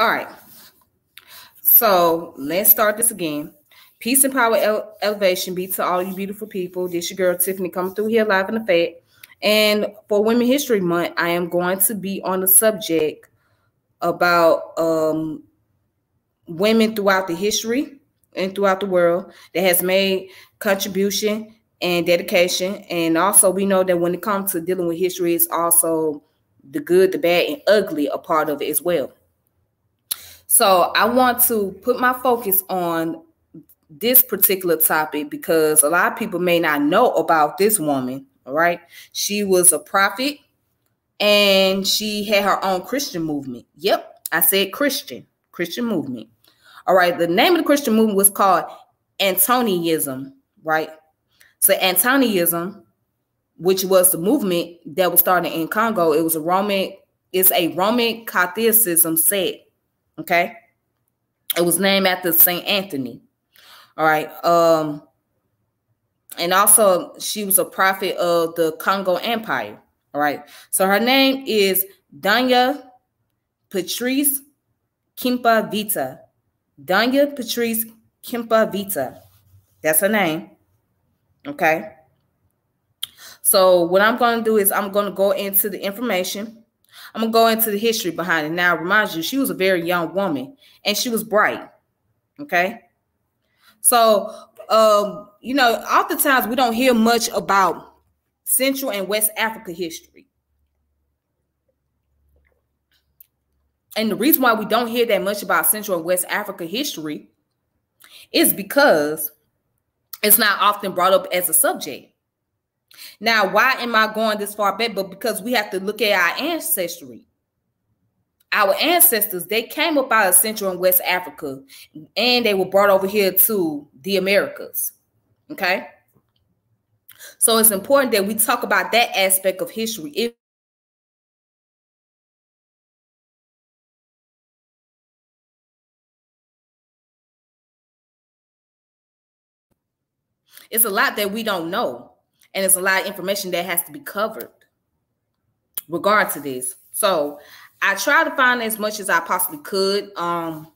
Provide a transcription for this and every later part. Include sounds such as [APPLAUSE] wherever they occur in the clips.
All right. So let's start this again. Peace and power ele- elevation be to all you beautiful people. This your girl Tiffany coming through here live in effect. And for Women History Month, I am going to be on the subject about um, women throughout the history and throughout the world that has made contribution and dedication. And also, we know that when it comes to dealing with history, it's also the good, the bad, and ugly a part of it as well. So I want to put my focus on this particular topic because a lot of people may not know about this woman. All right. She was a prophet and she had her own Christian movement. Yep. I said Christian, Christian movement. All right. The name of the Christian movement was called Antonianism. Right. So Antonianism, which was the movement that was started in Congo, it was a Roman, it's a Roman Catholicism sect Okay. It was named after St. Anthony. All right. Um, and also she was a prophet of the Congo Empire. All right. So her name is Danya Patrice Kimpa Vita. Danya Patrice Kimpa Vita. That's her name. Okay. So what I'm going to do is I'm going to go into the information I'm gonna go into the history behind it. Now, remind you, she was a very young woman and she was bright. Okay. So um, you know, oftentimes we don't hear much about Central and West Africa history. And the reason why we don't hear that much about Central and West Africa history is because it's not often brought up as a subject. Now, why am I going this far back? But because we have to look at our ancestry. Our ancestors, they came up out of Central and West Africa and they were brought over here to the Americas. Okay. So it's important that we talk about that aspect of history. If it's a lot that we don't know and it's a lot of information that has to be covered regard to this. So i try to find as much as i possibly could. Um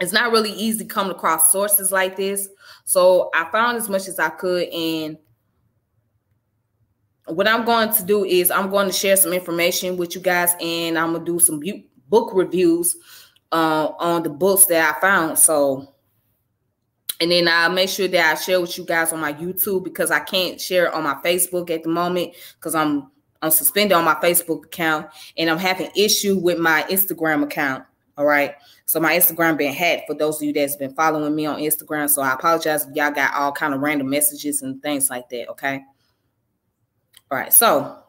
it's not really easy coming across sources like this. So i found as much as i could and what i'm going to do is i'm going to share some information with you guys and i'm going to do some book reviews uh, on the books that i found. So and then I'll make sure that I share with you guys on my YouTube because I can't share on my Facebook at the moment because I'm I'm suspended on my Facebook account and I'm having issue with my Instagram account. All right. So my Instagram been hacked for those of you that's been following me on Instagram. So I apologize if y'all got all kind of random messages and things like that. Okay. All right. So,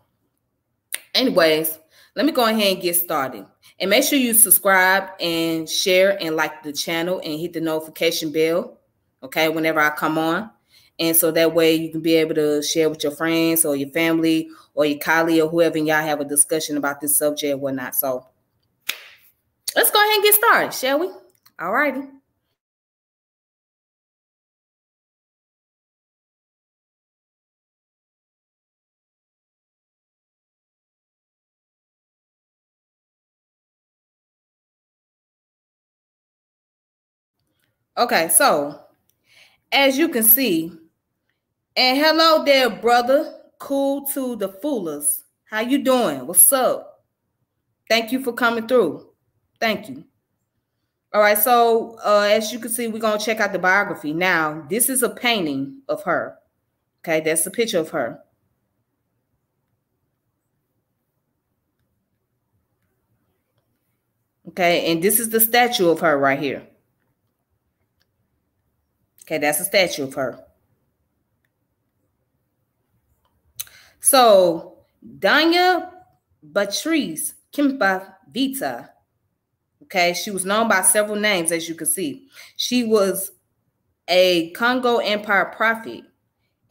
anyways, let me go ahead and get started. And make sure you subscribe and share and like the channel and hit the notification bell okay, whenever I come on. And so that way you can be able to share with your friends or your family or your colleague or whoever, and y'all have a discussion about this subject or whatnot. So let's go ahead and get started, shall we? All righty. Okay, so as you can see, and hello there, brother. Cool to the foolers. How you doing? What's up? Thank you for coming through. Thank you. All right, so uh, as you can see, we're gonna check out the biography. Now, this is a painting of her. Okay, that's a picture of her. Okay, and this is the statue of her right here. Okay, that's a statue of her. So Danya Patrice Kimpa Vita. Okay, she was known by several names, as you can see. She was a Congo Empire prophet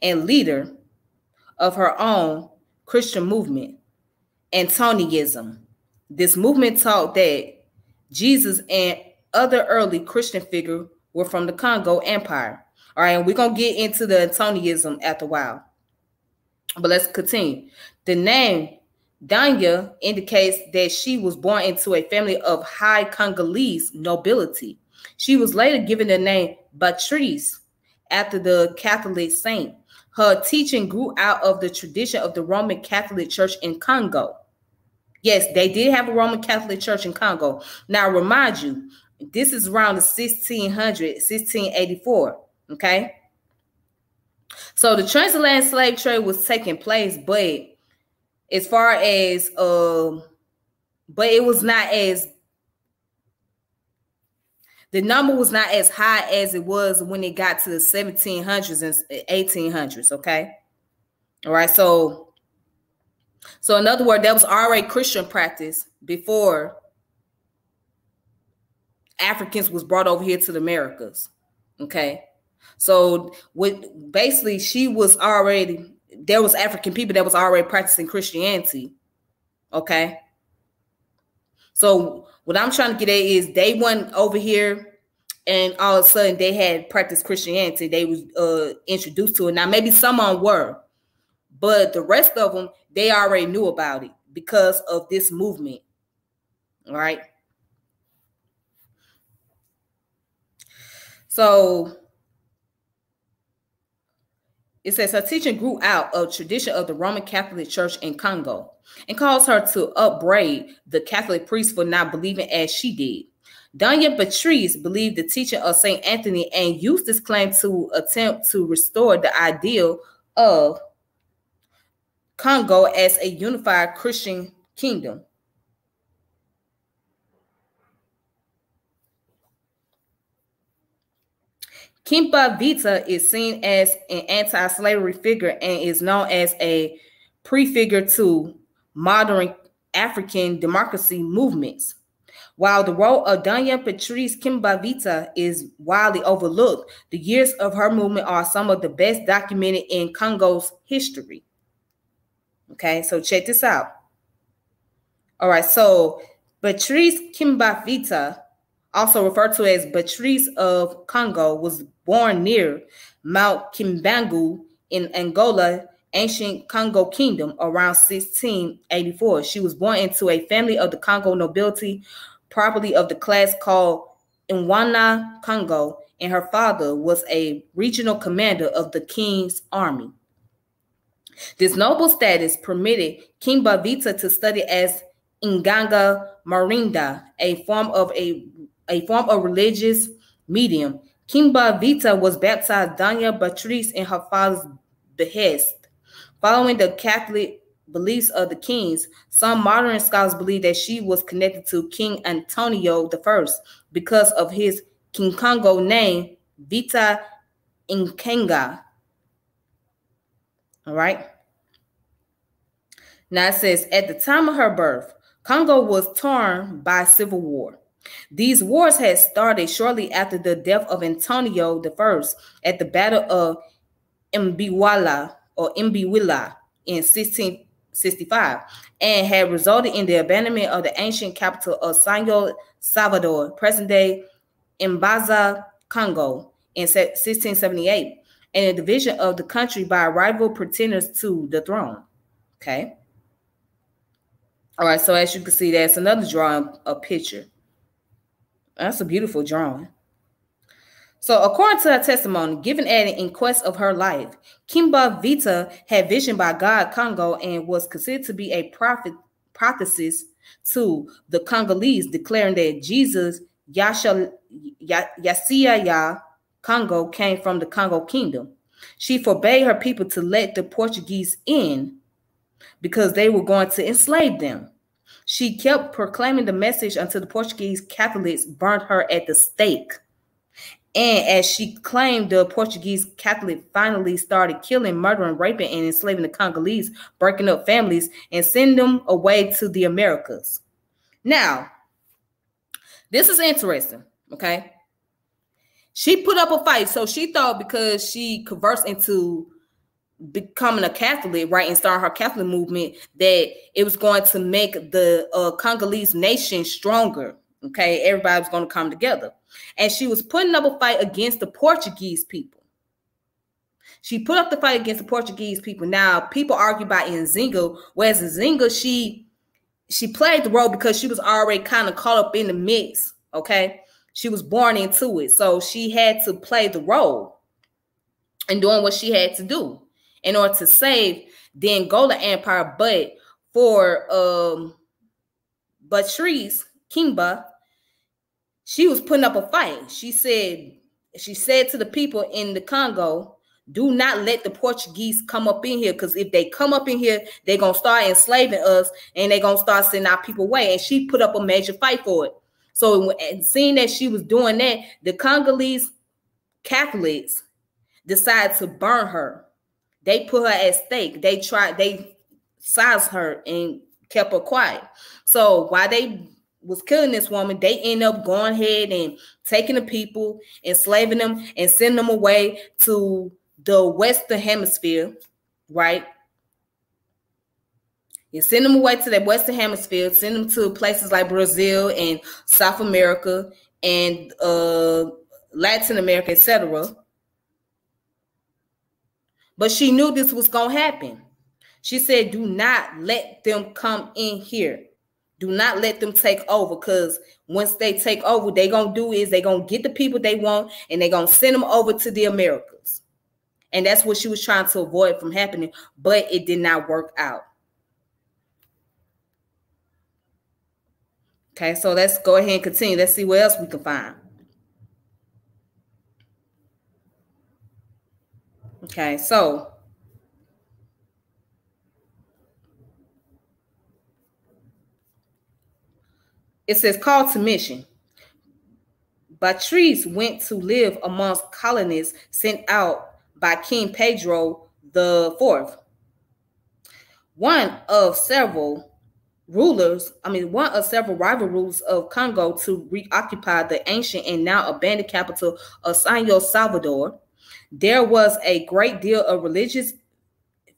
and leader of her own Christian movement, Antonianism. This movement taught that Jesus and other early Christian figures were from the Congo Empire. All right, and we're gonna get into the Antonianism after a while. But let's continue. The name Danya indicates that she was born into a family of high Congolese nobility. She was later given the name Beatrice after the Catholic saint. Her teaching grew out of the tradition of the Roman Catholic Church in Congo. Yes, they did have a Roman Catholic Church in Congo. Now, remind you, this is around the 1600, 1684. Okay. So the transatlantic slave trade was taking place, but as far as um, but it was not as the number was not as high as it was when it got to the 1700s and 1800s. Okay. All right. So, so in other words, that was already Christian practice before Africans was brought over here to the Americas. Okay. So with basically she was already there was African people that was already practicing Christianity. Okay. So what I'm trying to get at is they went over here and all of a sudden they had practiced Christianity. They was uh, introduced to it. Now maybe some of them were, but the rest of them they already knew about it because of this movement. All right. So it says her teaching grew out of tradition of the Roman Catholic Church in Congo and caused her to upbraid the Catholic priests for not believing as she did. Danya Beatrice believed the teaching of St. Anthony and used this claim to attempt to restore the ideal of Congo as a unified Christian kingdom. Kemba Vita is seen as an anti-slavery figure and is known as a prefigure to modern African democracy movements. While the role of Danya Patrice Kimbavita is widely overlooked, the years of her movement are some of the best documented in Congo's history. Okay, so check this out. All right, so Patrice Kimbavita also referred to as Beatrice of Congo, was born near Mount Kimbangu in Angola, ancient Congo kingdom, around 1684. She was born into a family of the Congo nobility, property of the class called Inwana Congo, and her father was a regional commander of the king's army. This noble status permitted Kimba Vita to study as Inganga Marinda, a form of a a form of religious medium. Kimba Vita was baptized Danya Beatrice in her father's behest. Following the Catholic beliefs of the kings, some modern scholars believe that she was connected to King Antonio I because of his King Congo name, Vita Inkenga. All right. Now it says, at the time of her birth, Congo was torn by civil war. These wars had started shortly after the death of Antonio I at the Battle of Mbiwala or Mbiwila in 1665 and had resulted in the abandonment of the ancient capital of Sao Salvador, present-day Mbaza, Congo in 1678 and a division of the country by rival pretenders to the throne. Okay. All right, so as you can see, that's another drawing, a picture. That's a beautiful drawing. So, according to her testimony, given at an inquest of her life, Kimba Vita had vision by God Congo and was considered to be a prophet prophecies to the Congolese, declaring that Jesus Yasha Yasia Ya Congo came from the Congo kingdom. She forbade her people to let the Portuguese in because they were going to enslave them. She kept proclaiming the message until the Portuguese Catholics burned her at the stake. And as she claimed, the Portuguese Catholic finally started killing, murdering, raping, and enslaving the Congolese, breaking up families, and sending them away to the Americas. Now, this is interesting, okay? She put up a fight. So she thought because she conversed into becoming a Catholic, right, and starting her Catholic movement, that it was going to make the uh, Congolese nation stronger. Okay, everybody was going to come together, and she was putting up a fight against the Portuguese people. She put up the fight against the Portuguese people. Now, people argue about Nzinga, whereas Nzinga, she she played the role because she was already kind of caught up in the mix. Okay, she was born into it, so she had to play the role and doing what she had to do in order to save the Angola Empire. But for um Patrice Kimba, she was putting up a fight. She said, she said to the people in the Congo, do not let the Portuguese come up in here because if they come up in here, they're gonna start enslaving us and they're gonna start sending our people away. And she put up a major fight for it. So, and seeing that she was doing that, the Congolese Catholics decided to burn her. They put her at stake. They tried, they sized her and kept her quiet. So while they was killing this woman, they end up going ahead and taking the people, enslaving them, and sending them away to the Western Hemisphere, right? You send them away to the Western Hemisphere, send them to places like Brazil and South America and uh, Latin America, etc. But she knew this was going to happen. She said, Do not let them come in here. Do not let them take over because once they take over, they gonna do is they gonna get the people they want and they gonna send them over to the Americas. And that's what she was trying to avoid from happening, but it did not work out. Okay, so let's go ahead and continue. Let's see what else we can find. Okay, so it says call to mission. Patrice went to live amongst colonists sent out by King Pedro the Fourth. One of several rulers, I mean, one of several rival rulers of Congo to reoccupy the ancient and now abandoned capital of San Salvador. There was a great deal of religious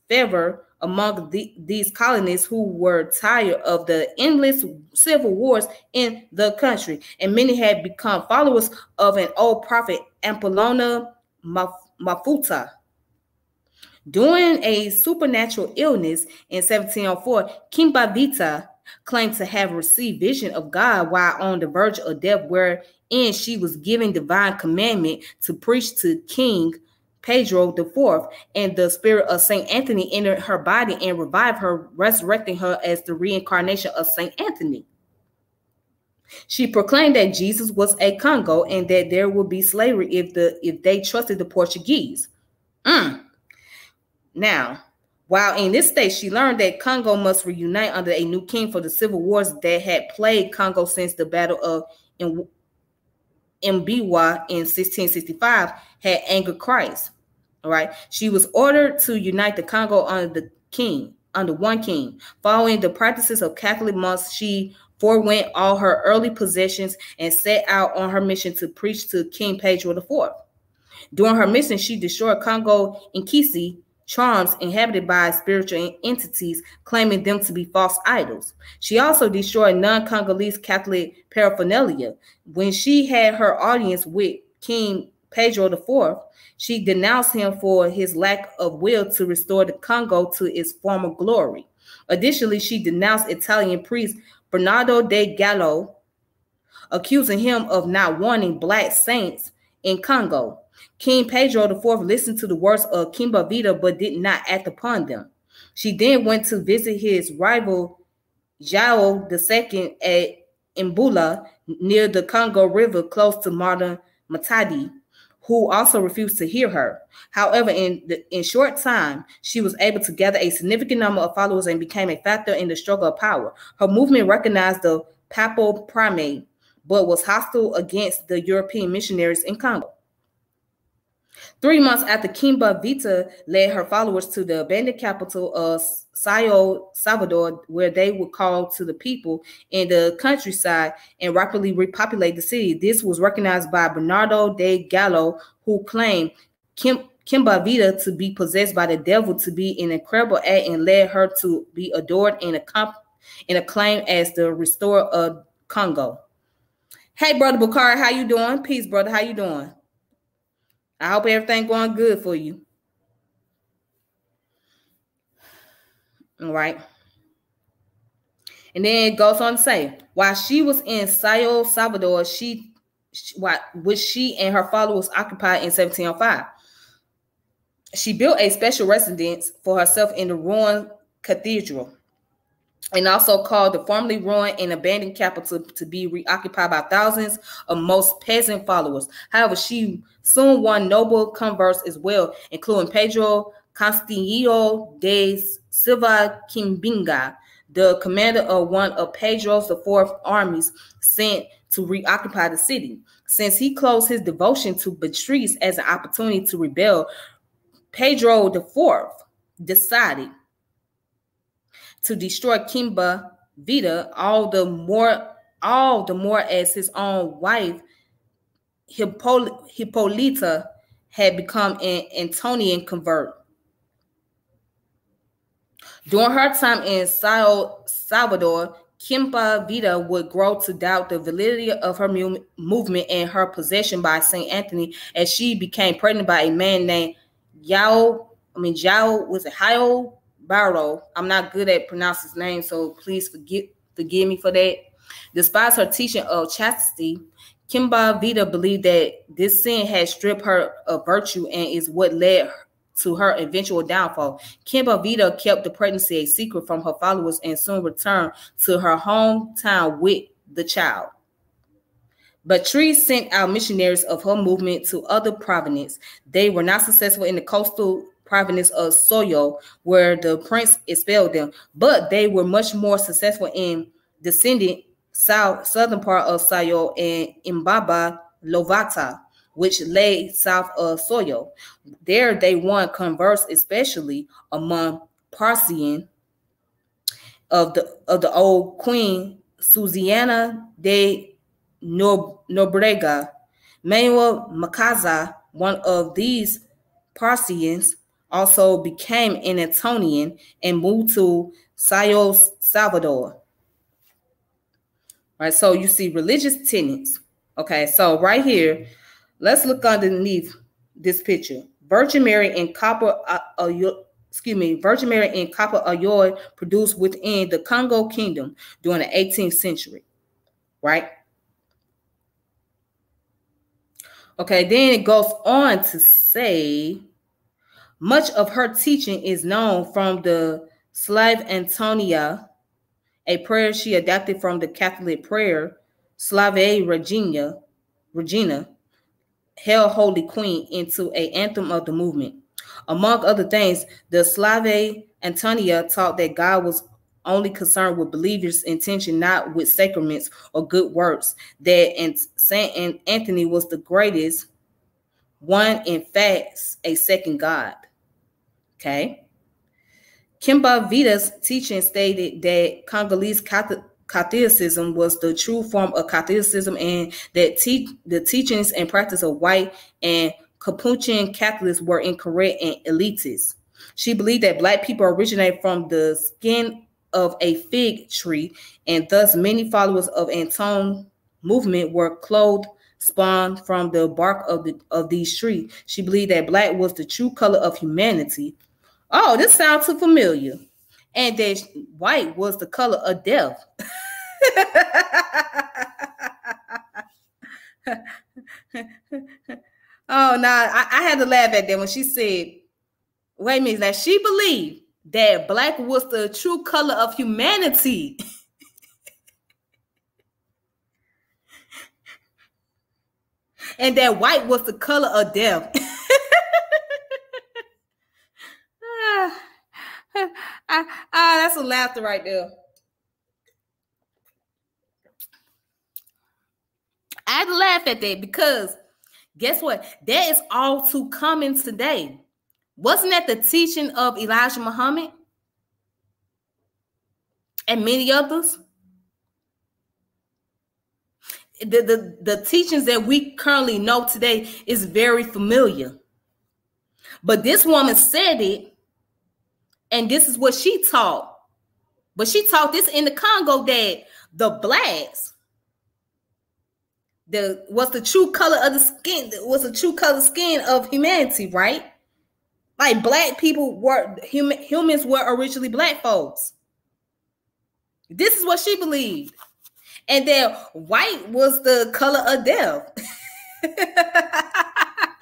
fervor among the, these colonists who were tired of the endless civil wars in the country, and many had become followers of an old prophet, Apollonia Mafuta. During a supernatural illness in 1704, Kimba Vita claimed to have received vision of God while on the verge of death, wherein she was given divine commandment to preach to King Pedro the Fourth, and the spirit of Saint Anthony entered her body and revived her, resurrecting her as the reincarnation of Saint Anthony. She proclaimed that Jesus was a Congo and that there would be slavery if the if they trusted the Portuguese. Mm. Now, while in this state, she learned that Congo must reunite under a new king for the civil wars that had plagued Congo since the Battle of Mbiwa in 1665 had angered Christ. All right. She was ordered to unite the Congo under the king, under one king. Following the practices of Catholic monks, she forewent all her early possessions and set out on her mission to preach to King Pedro IV. During her mission, she destroyed Congo Nkisi charms inhabited by spiritual entities, claiming them to be false idols. She also destroyed non Congolese Catholic paraphernalia. When she had her audience with King Pedro IV, she denounced him for his lack of will to restore the Congo to its former glory. Additionally, she denounced Italian priest Bernardo de Gallo, accusing him of not wanting black saints in Congo. King Pedro IV listened to the words of Kimbavita but did not act upon them. She then went to visit his rival João II at Imbula near the Congo River close to modern Matadi, who also refused to hear her. However, in the, in short time, she was able to gather a significant number of followers and became a factor in the struggle of power. Her movement recognized the papal primate, but was hostile against the European missionaries in Congo. Three months after Kimba Vita led her followers to the abandoned capital of Sao Salvador, where they would call to the people in the countryside and rapidly repopulate the city. This was recognized by Bernardo de Gallo, who claimed Kim, Kimba Vita to be possessed by the devil to be an incredible act and led her to be adored and, and acclaimed as the restorer of Congo. Hey, brother Bukari, how you doing? Peace, brother. How you doing? I hope everything going good for you. All right. And then it goes on to say, while she was in Sao Salvador, she, she which she and her followers occupied in 1705. She built a special residence for herself in the ruined cathedral and also called the formerly ruined and abandoned capital to be reoccupied by thousands of most peasant followers. However, she soon won noble converts as well, including Pedro Castillo de Silva Quimbinga, the commander of one of Pedro's the fourth armies sent to reoccupy the city. Since he closed his devotion to Beatrice as an opportunity to rebel, Pedro the fourth decided to destroy Kimba Vita all the more all the more as his own wife Hippolyta had become an Antonian convert. During her time in Salvador, Kimba Vita would grow to doubt the validity of her movement and her possession by St. Anthony as she became pregnant by a man named Yao, I mean, Yao was it Hio I'm not good at pronouncing his name, so please forgive forgive me for that. Despite her teaching of chastity, Kimba Vita believed that this sin had stripped her of virtue and is what led to her eventual downfall. Kimba Vita kept the pregnancy a secret from her followers and soon returned to her hometown with the child. But Tree sent out missionaries of her movement to other provinces. They were not successful in the coastal province of Soyo, where the prince expelled them, but they were much more successful in descending south southern part of Sayo and Imbaba Lovata, which lay south of Soyo. There they won converse, especially among Parsian of the of the old queen Susiana de Nobrega. Manuel Macaza, one of these Parsians, also became an Antonian and moved to Sao Salvador. Right, so you see religious tenets. Okay, so right here, let's look underneath this picture. Virgin Mary and copper, uh, uh, excuse me, Virgin Mary and copper alloy produced within the Congo Kingdom during the 18th century, right? Okay, then it goes on to say much of her teaching is known from the Slave Antonia a prayer she adapted from the Catholic prayer, Salve Regina, Regina, Hail Holy Queen, into a anthem of the movement. Among other things, the Slave Antonia taught that God was only concerned with believers' intention, not with sacraments or good works. That and Saint Anthony was the greatest one, in fact, a second God. Okay. Kimba Vita's teaching stated that Congolese Catholicism was the true form of Catholicism and that te the teachings and practice of white and Capuchin Catholics were incorrect and elitist. She believed that black people originate from the skin of a fig tree, and thus many followers of Anton movement were clothed spawned from the bark of the of these trees. She believed that black was the true color of humanity, Oh, this sounds too familiar. And that white was the color of death. [LAUGHS] oh no, I, I, had to laugh at that when she said, wait a minute, that she believed that black was the true color of humanity. [LAUGHS] and that white was the color of death. [LAUGHS] ah, that's a laughter right there. I laugh at that because guess what? That is all too common today. Wasn't that the teaching of Elijah Muhammad and many others? The, the, the teachings that we currently know today is very familiar. But this woman said it and this is what she taught. But she taught this in the Congo that the blacks, the what's the true color of the skin, what's the true color skin of humanity, right? Like black people were human humans were originally black folks. This is what she believed. And then white was the color of death. [LAUGHS]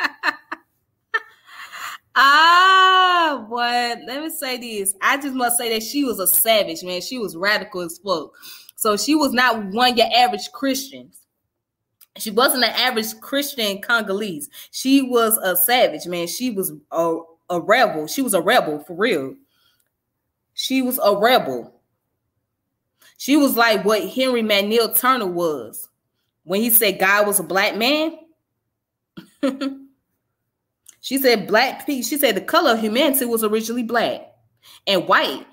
ah, but let me say this. I just must say that she was a savage, man. She was radical as fuck. So she was not one your average Christians. She wasn't an average Christian Congolese. She was a savage, man. She was a, a rebel. She was a rebel for real. She was a rebel. She was like what Henry McNeal Turner was when he said God was a black man. [LAUGHS] she said black she said the color of humanity was originally black and white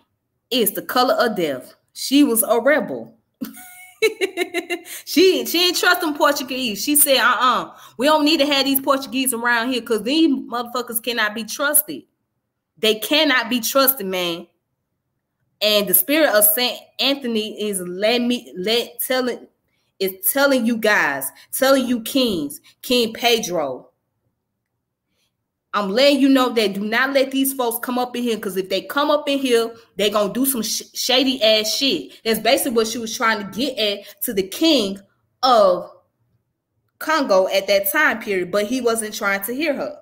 is the color of death. She was a rebel. [LAUGHS] she she ain't trust them Portuguese. She said, uh-uh, we don't need to have these Portuguese around here because these motherfuckers cannot be trusted. They cannot be trusted, man. And the spirit of Saint Anthony is let me let telling is telling you guys, telling you kings, King Pedro. I'm letting you know that do not let these folks come up in here because if they come up in here, they're gonna do some sh- shady ass shit. That's basically what she was trying to get at to the king of Congo at that time period, but he wasn't trying to hear her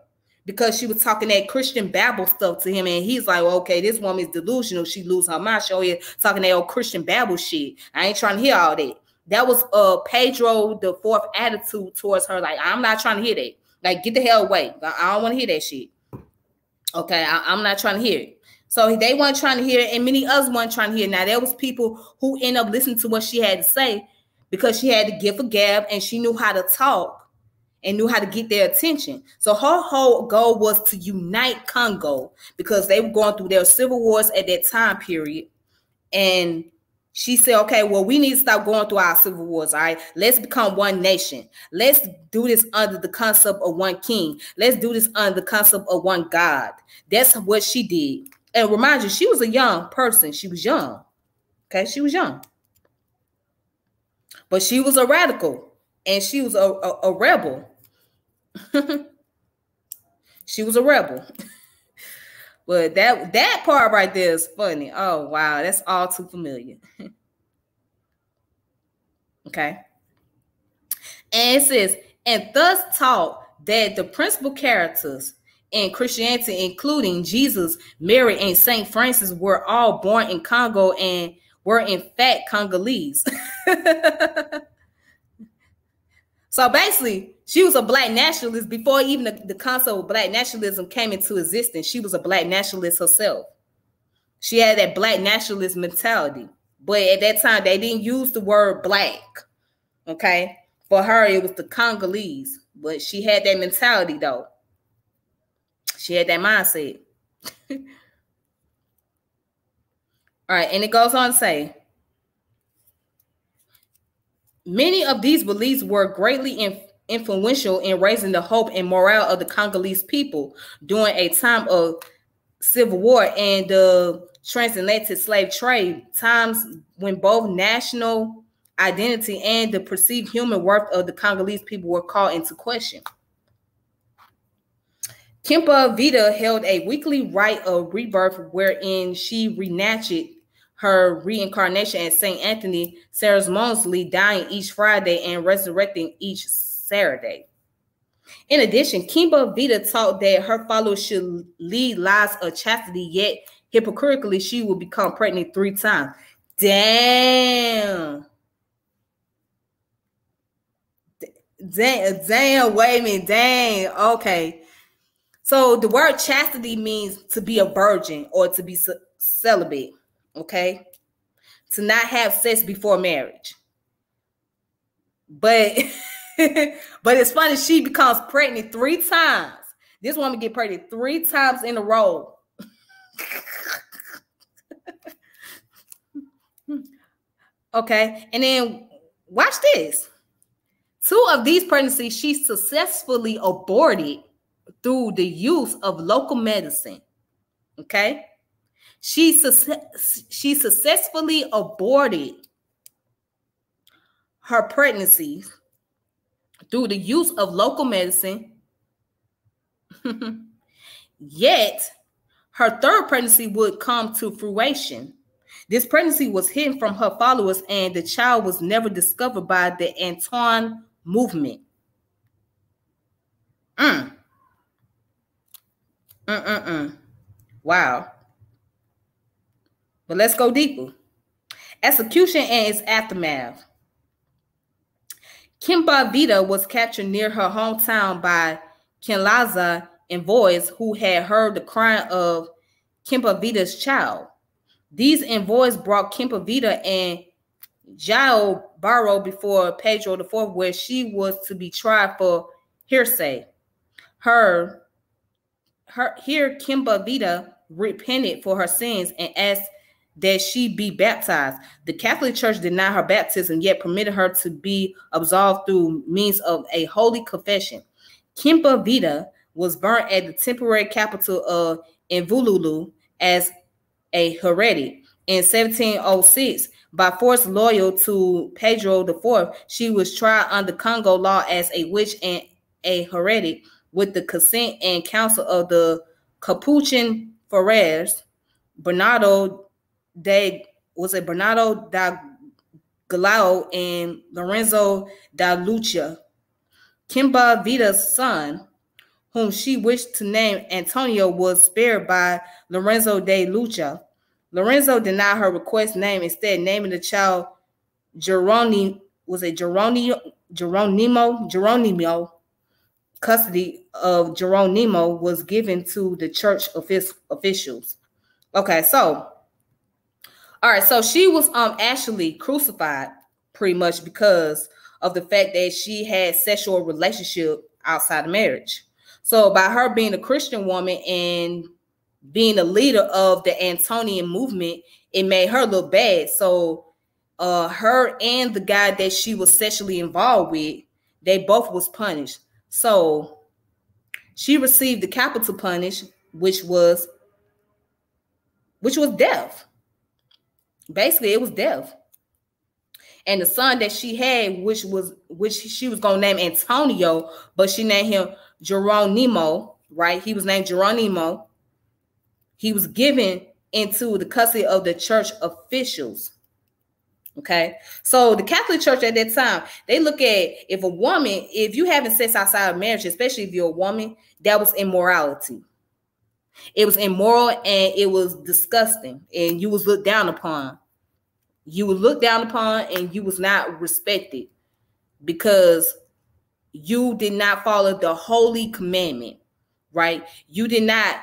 because she was talking that Christian Babel stuff to him, and he's like, well, "Okay, this woman is delusional. She lose her mind. She here talking that old Christian Babel shit. I ain't trying to hear all that." That was uh Pedro the fourth attitude towards her. Like, I'm not trying to hear that. Like, get the hell away. I don't want to hear that shit. Okay, I, am not trying to hear it. So they weren't trying to hear it, and many others weren't trying to hear. It. Now there was people who end up listening to what she had to say because she had to give a gab and she knew how to talk and knew how to get their attention. So her whole goal was to unite Congo because they were going through their civil wars at that time period. And she said, okay, well, we need to stop going through our civil wars. All right, let's become one nation. Let's do this under the concept of one king. Let's do this under the concept of one God. That's what she did. And remind you, she was a young person. She was young. Okay, she was young. But she was a radical and she was a, a, a rebel. [LAUGHS] she was a rebel. [LAUGHS] but that that part right there is funny. Oh wow, that's all too familiar. [LAUGHS] okay. And it says, and thus taught that the principal characters in Christianity, including Jesus, Mary, and Saint Francis, were all born in Congo and were in fact Congolese. [LAUGHS] so basically, she was a black nationalist before even the, the concept of black nationalism came into existence. She was a black nationalist herself. She had that black nationalist mentality. But at that time, they didn't use the word black. Okay. For her, it was the Congolese. But she had that mentality though. She had that mindset. [LAUGHS] All right, and it goes on to say many of these beliefs were greatly in, influential in raising the hope and morale of the Congolese people during a time of civil war and the transatlantic slave trade, times when both national identity and the perceived human worth of the Congolese people were called into question. Kempa Vita held a weekly rite of rebirth wherein she reenacted her reincarnation as St. Anthony Sarah's ceremoniously dying each Friday and resurrecting each Saturday. In addition, Kimba Vita taught that her followers should lead lives of chastity, yet hypocritically, she will become pregnant three times. Damn. Damn, damn, wait a minute, dang, okay. So the word chastity means to be a virgin or to be celibate, okay? To not have sex before marriage. But [LAUGHS] but it's funny, she becomes pregnant three times. This woman get pregnant three times in a row. [LAUGHS] okay, and then watch this. Two of these pregnancies she successfully aborted through the use of local medicine. Okay, she su- she successfully aborted her pregnancy through the use of local medicine. [LAUGHS] Yet, her third pregnancy would come to fruition. This pregnancy was hidden from her followers, and the child was never discovered by the Antoine movement. Mm. Mm-mm-mm. Wow. But let's go deeper. Execution and its aftermath. Kimba Vita was captured near her hometown by Kinlaza envoys who had heard the crying of Kimba Vita's child. These envoys brought Kimba Vita and Jao Barrow before Pedro IV, where she was to be tried for hearsay. Her, her here Kimba Vita repented for her sins and asked that she be baptized. The Catholic Church denied her baptism, yet permitted her to be absolved through means of a holy confession. Kimba Vita was burnt at the temporary capital of Invululu as a heretic. In 1706, by force loyal to Pedro IV, she was tried under Congo law as a witch and a heretic with the consent and counsel of the Capuchin Friars, Bernardo de was it Bernardo da Galao and Lorenzo da Lucia. Kimba Vita's son, whom she wished to name Antonio, was spared by Lorenzo de Lucia. Lorenzo denied her request name, instead naming the child Geronimo, was it Geronimo, Geronimo, Geronimo. Custody of Geronimo was given to the church officials. Okay, so all right, so she was um actually crucified pretty much because of the fact that she had sexual relationship outside of marriage. So by her being a Christian woman and being a leader of the Antonian movement, it made her look bad. So uh her and the guy that she was sexually involved with, they both was punished. So she received the capital punish, which was which was death. Basically, it was death. And the son that she had, which was which she was gonna name Antonio, but she named him Geronimo, right? He was named Geronimo. He was given into the custody of the church officials. Okay, so the Catholic Church at that time, they look at if a woman, if you having sex outside of marriage, especially if you're a woman, that was immorality. It was immoral and it was disgusting, and you was looked down upon. You were looked down upon, and you was not respected because you did not follow the holy commandment, right? You did not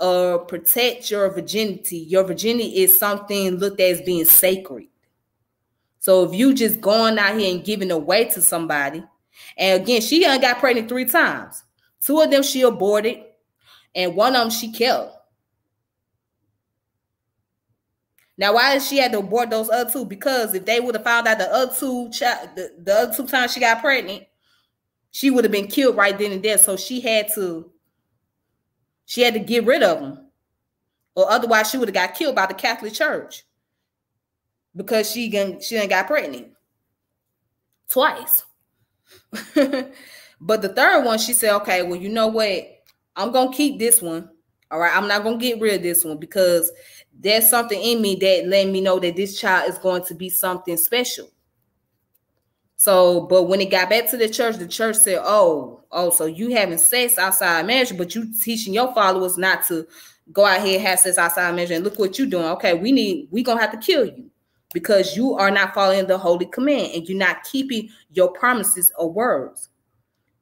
uh protect your virginity. Your virginity is something looked at as being sacred. So if you just going out here and giving away to somebody, and again, she got pregnant three times. Two of them she aborted and one of them she killed. Now, why did she had to abort those other two? Because if they would have found out the other two child, the, the other two times she got pregnant, she would have been killed right then and there. So she had to, she had to get rid of them, or otherwise she would have got killed by the Catholic Church because she she didn't got pregnant twice. [LAUGHS] but the third one, she said, "Okay, well, you know what? I'm gonna keep this one. All right, I'm not gonna get rid of this one because there's something in me that let me know that this child is going to be something special. So, but when it got back to the church, the church said, "Oh, oh, so you having sex outside marriage, but you teaching your followers not to go out here have sex outside marriage, and look what you're doing. Okay, we need we gonna have to kill you because you are not following the holy command and you're not keeping your promises or words.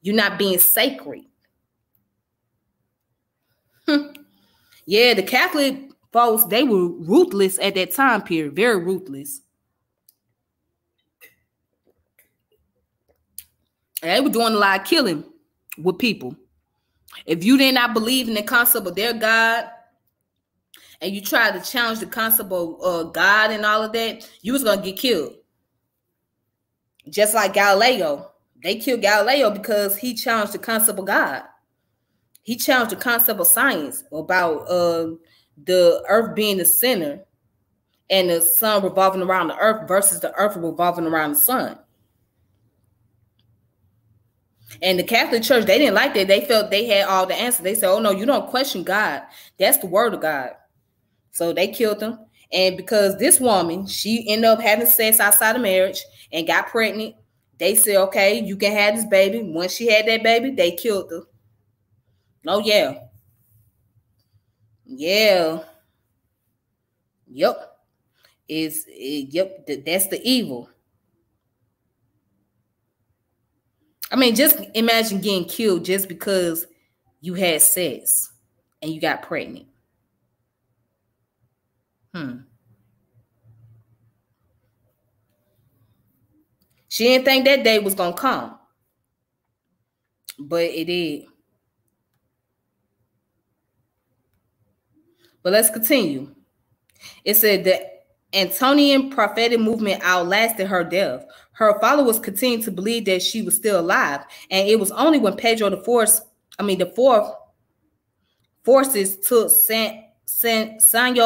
You're not being sacred." [LAUGHS] yeah, the Catholic folks, they were ruthless at that time period, very ruthless. And they were doing a lot of killing with people. If you did not believe in the concept of their God, and you tried to challenge the concept of uh, God and all of that, you was gonna get killed. Just like Galileo, they killed Galileo because he challenged the concept of God he challenged the concept of science about uh, the earth being the center and the sun revolving around the earth versus the earth revolving around the sun. And the Catholic Church, they didn't like that. They felt they had all the answers. They said, "Oh no, you don't question God. That's the word of God." So they killed him. And because this woman, she ended up having sex outside of marriage and got pregnant, they said, "Okay, you can have this baby." Once she had that baby, they killed her. Oh yeah, yeah, yep. Is it, yep? That's the evil. I mean, just imagine getting killed just because you had sex and you got pregnant. Hmm. She didn't think that day was gonna come, but it did. But let's continue. It said the Antonian prophetic movement outlasted her death. Her followers continued to believe that she was still alive, and it was only when Pedro the Fourth, I mean the fourth forces took San, San, San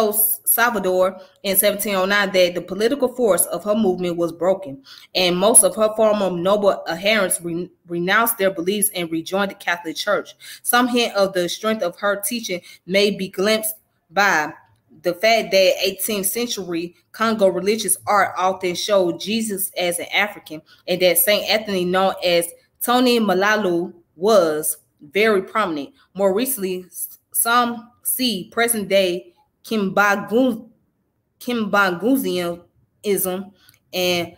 Salvador in 1709 that the political force of her movement was broken, and most of her former noble adherents re, renounced their beliefs and rejoined the Catholic Church. Some hint of the strength of her teaching may be glimpsed by the fact that 18th century Congo religious art often showed Jesus as an African, and that Saint Anthony, known as Tony Malalu, was very prominent. More recently, some see present day Kimbagu, Kimbaguzianism and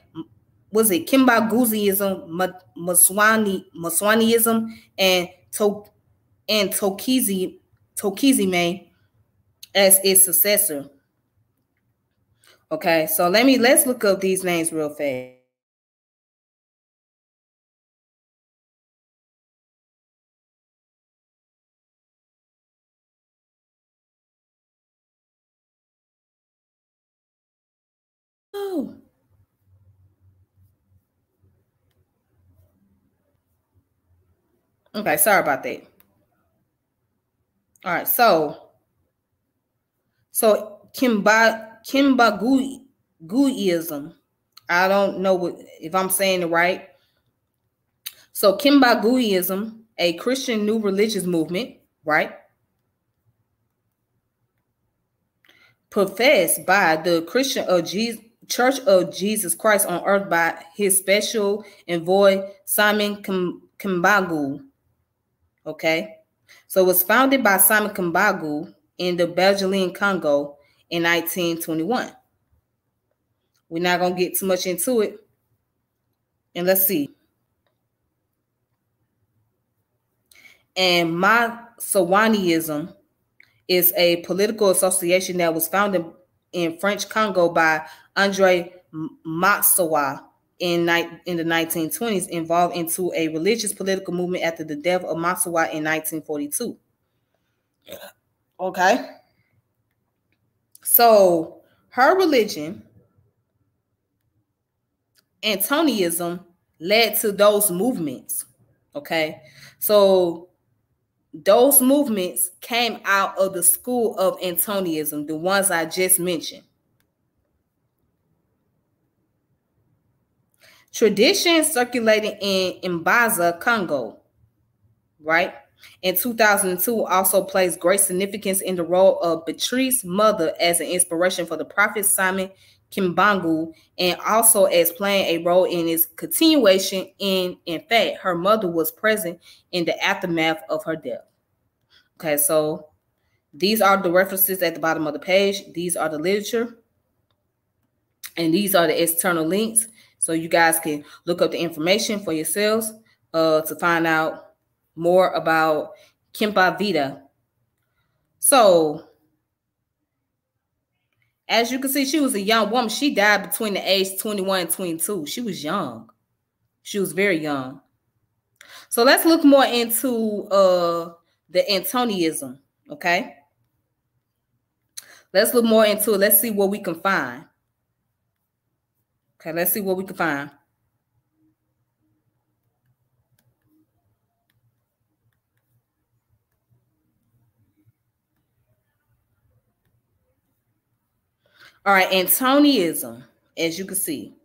was it Kimbaguziism, Maswani, Maswaniism, and to, and Tokizi, Tokizime as its successor. Okay, so let me let's look up these names real fast. Oh. Okay, sorry about that. All right, so so Kimba Kimbanguism. I don't know what, if I'm saying it right. So Kimbanguism, a Christian new religious movement, right? Professed by the Christian of Jesus, Church of Jesus Christ on earth by his special envoy Simon Kimbangu. Okay. So it was founded by Simon Kimbangu in the Belgian Congo in 1921. We're not going to get too much into it. And let's see. And Matswaniism is a political association that was founded in French Congo by Andre Matswa in, in the 1920s, involved into a religious political movement after the death of Matswa in 1942. Okay. So her religion, and Antoniism, led to those movements. Okay. So those movements came out of the school of Antoniism, the ones I just mentioned. Tradition circulating in Mbanza, Congo, right? In 2002 also placed great significance in the role of Beatrice's mother as an inspiration for the prophet Simon Kimbangu and also as playing a role in its continuation in in fact her mother was present in the aftermath of her death. Okay, so these are the references at the bottom of the page. These are the literature and these are the external links so you guys can look up the information for yourselves uh, to find out more about Kimpa Vita. So, as you can see, she was a young woman. She died between the age 21 and 22. She was young. She was very young. So let's look more into uh the Antoniism, okay? Let's look more into it. Let's see what we can find. Okay, let's see what we can find. All right, Antoniism, as you can see.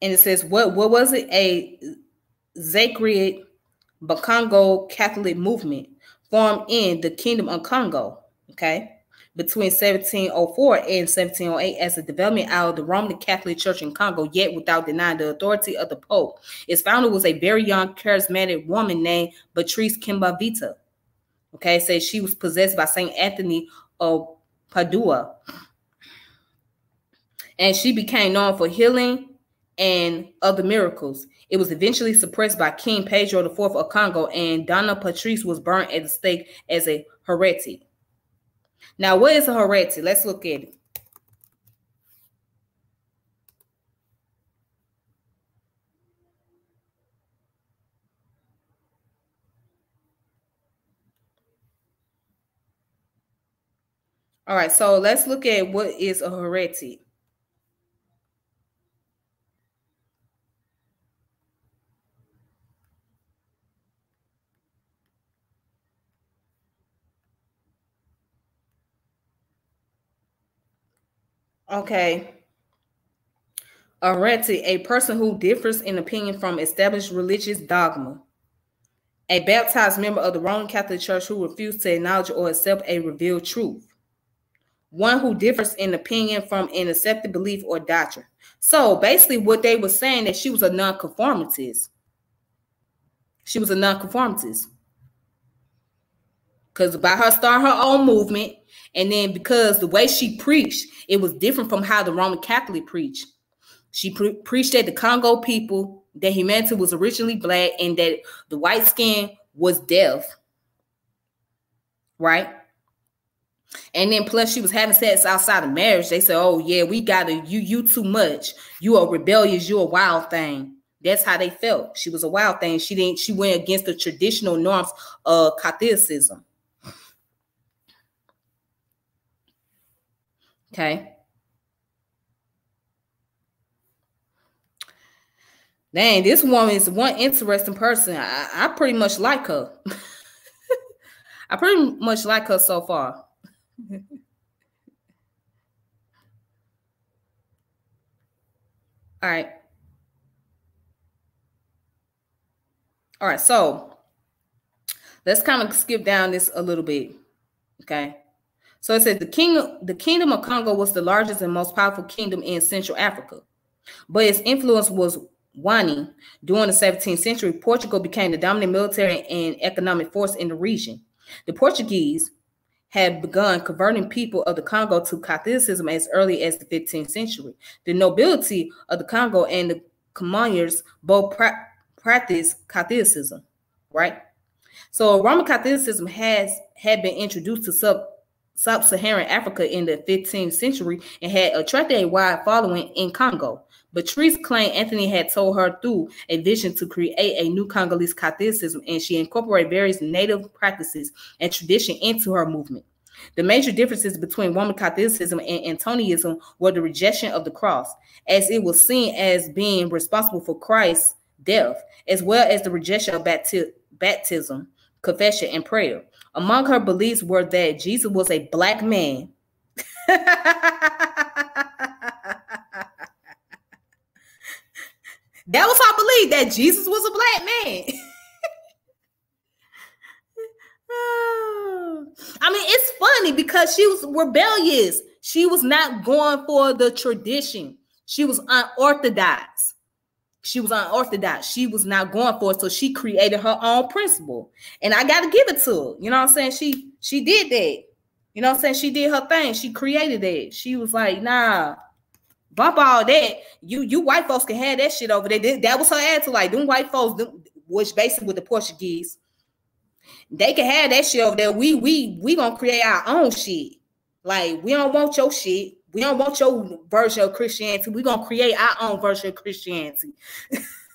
and it says what what was it a Sacred Bakongo Catholic movement formed in the Kingdom of Congo, okay, between 1704 and 1708 as a development out of the Roman Catholic Church in Congo, yet without denying the authority of the Pope. Its founder was a very young, charismatic woman named Beatrice Kimbavita. Okay, says she was possessed by Saint Anthony of Padua. And she became known for healing and other miracles. It was eventually suppressed by King Pedro IV of Congo, and Dona Beatriz was burnt at the stake as a heretic. Now, what is a heretic? Let's look at it. All right, so let's look at what is a heretic. Okay. A heretic, a person who differs in opinion from established religious dogma. A baptized member of the Roman Catholic Church who refused to acknowledge or accept a revealed truth. One who differs in opinion from an accepted belief or doctrine. So basically, what they were saying that she was a nonconformist. She was a nonconformist. Because by her starting her own movement, and then because the way she preached, it was different from how the Roman Catholic preached. She pre- preached that the Congo people, that humanity was originally black and that the white skin was deaf. Right? And then plus she was having sex outside of marriage. They said, Oh, yeah, we gotta you you too much. You are rebellious, you a wild thing. That's how they felt. She was a wild thing. She didn't, she went against the traditional norms of Catholicism. Okay. Dang, this woman is one interesting person. I, I pretty much like her. [LAUGHS] I pretty much like her so far. All right. All right, so let's kind of skip down this a little bit. Okay. So it says the king, the kingdom of Congo was the largest and most powerful kingdom in Central Africa, but its influence was waning. During the 17th century, Portugal became the dominant military and economic force in the region. The Portuguese had begun converting people of the Congo to Catholicism as early as the 15th century. The nobility of the Congo and the commoners both pra- practiced Catholicism, right? So Roman Catholicism has had been introduced to sub sub-Saharan Africa in the 15th century and had attracted a wide following in Congo. Beatrice claimed Anthony had told her through a vision to create a new Congolese Catholicism, and she incorporated various native practices and tradition into her movement. The major differences between Roman Catholicism and Antonianism were the rejection of the cross, as it was seen as being responsible for Christ's death, as well as the rejection of bapti- baptism, confession, and prayer. Among her beliefs were that Jesus was a black man. [LAUGHS] That was how I belief that Jesus was a black man. [LAUGHS] I mean, it's funny because she was rebellious. She was not going for the tradition. She was unorthodox. She was unorthodox. She was not going for it. So she created her own principle. And I gotta give it to her. You know what I'm saying? She she did that. You know what I'm saying? She did her thing. She created it. She was like, nah, bump all that. You you white folks can have that shit over there. That was her answer. Like them white folks, them, which basically with the Portuguese, they can have that shit over there. We we we gonna create our own shit. Like we don't want your shit. We don't want your version of Christianity. We're gonna create our own version of Christianity. [LAUGHS]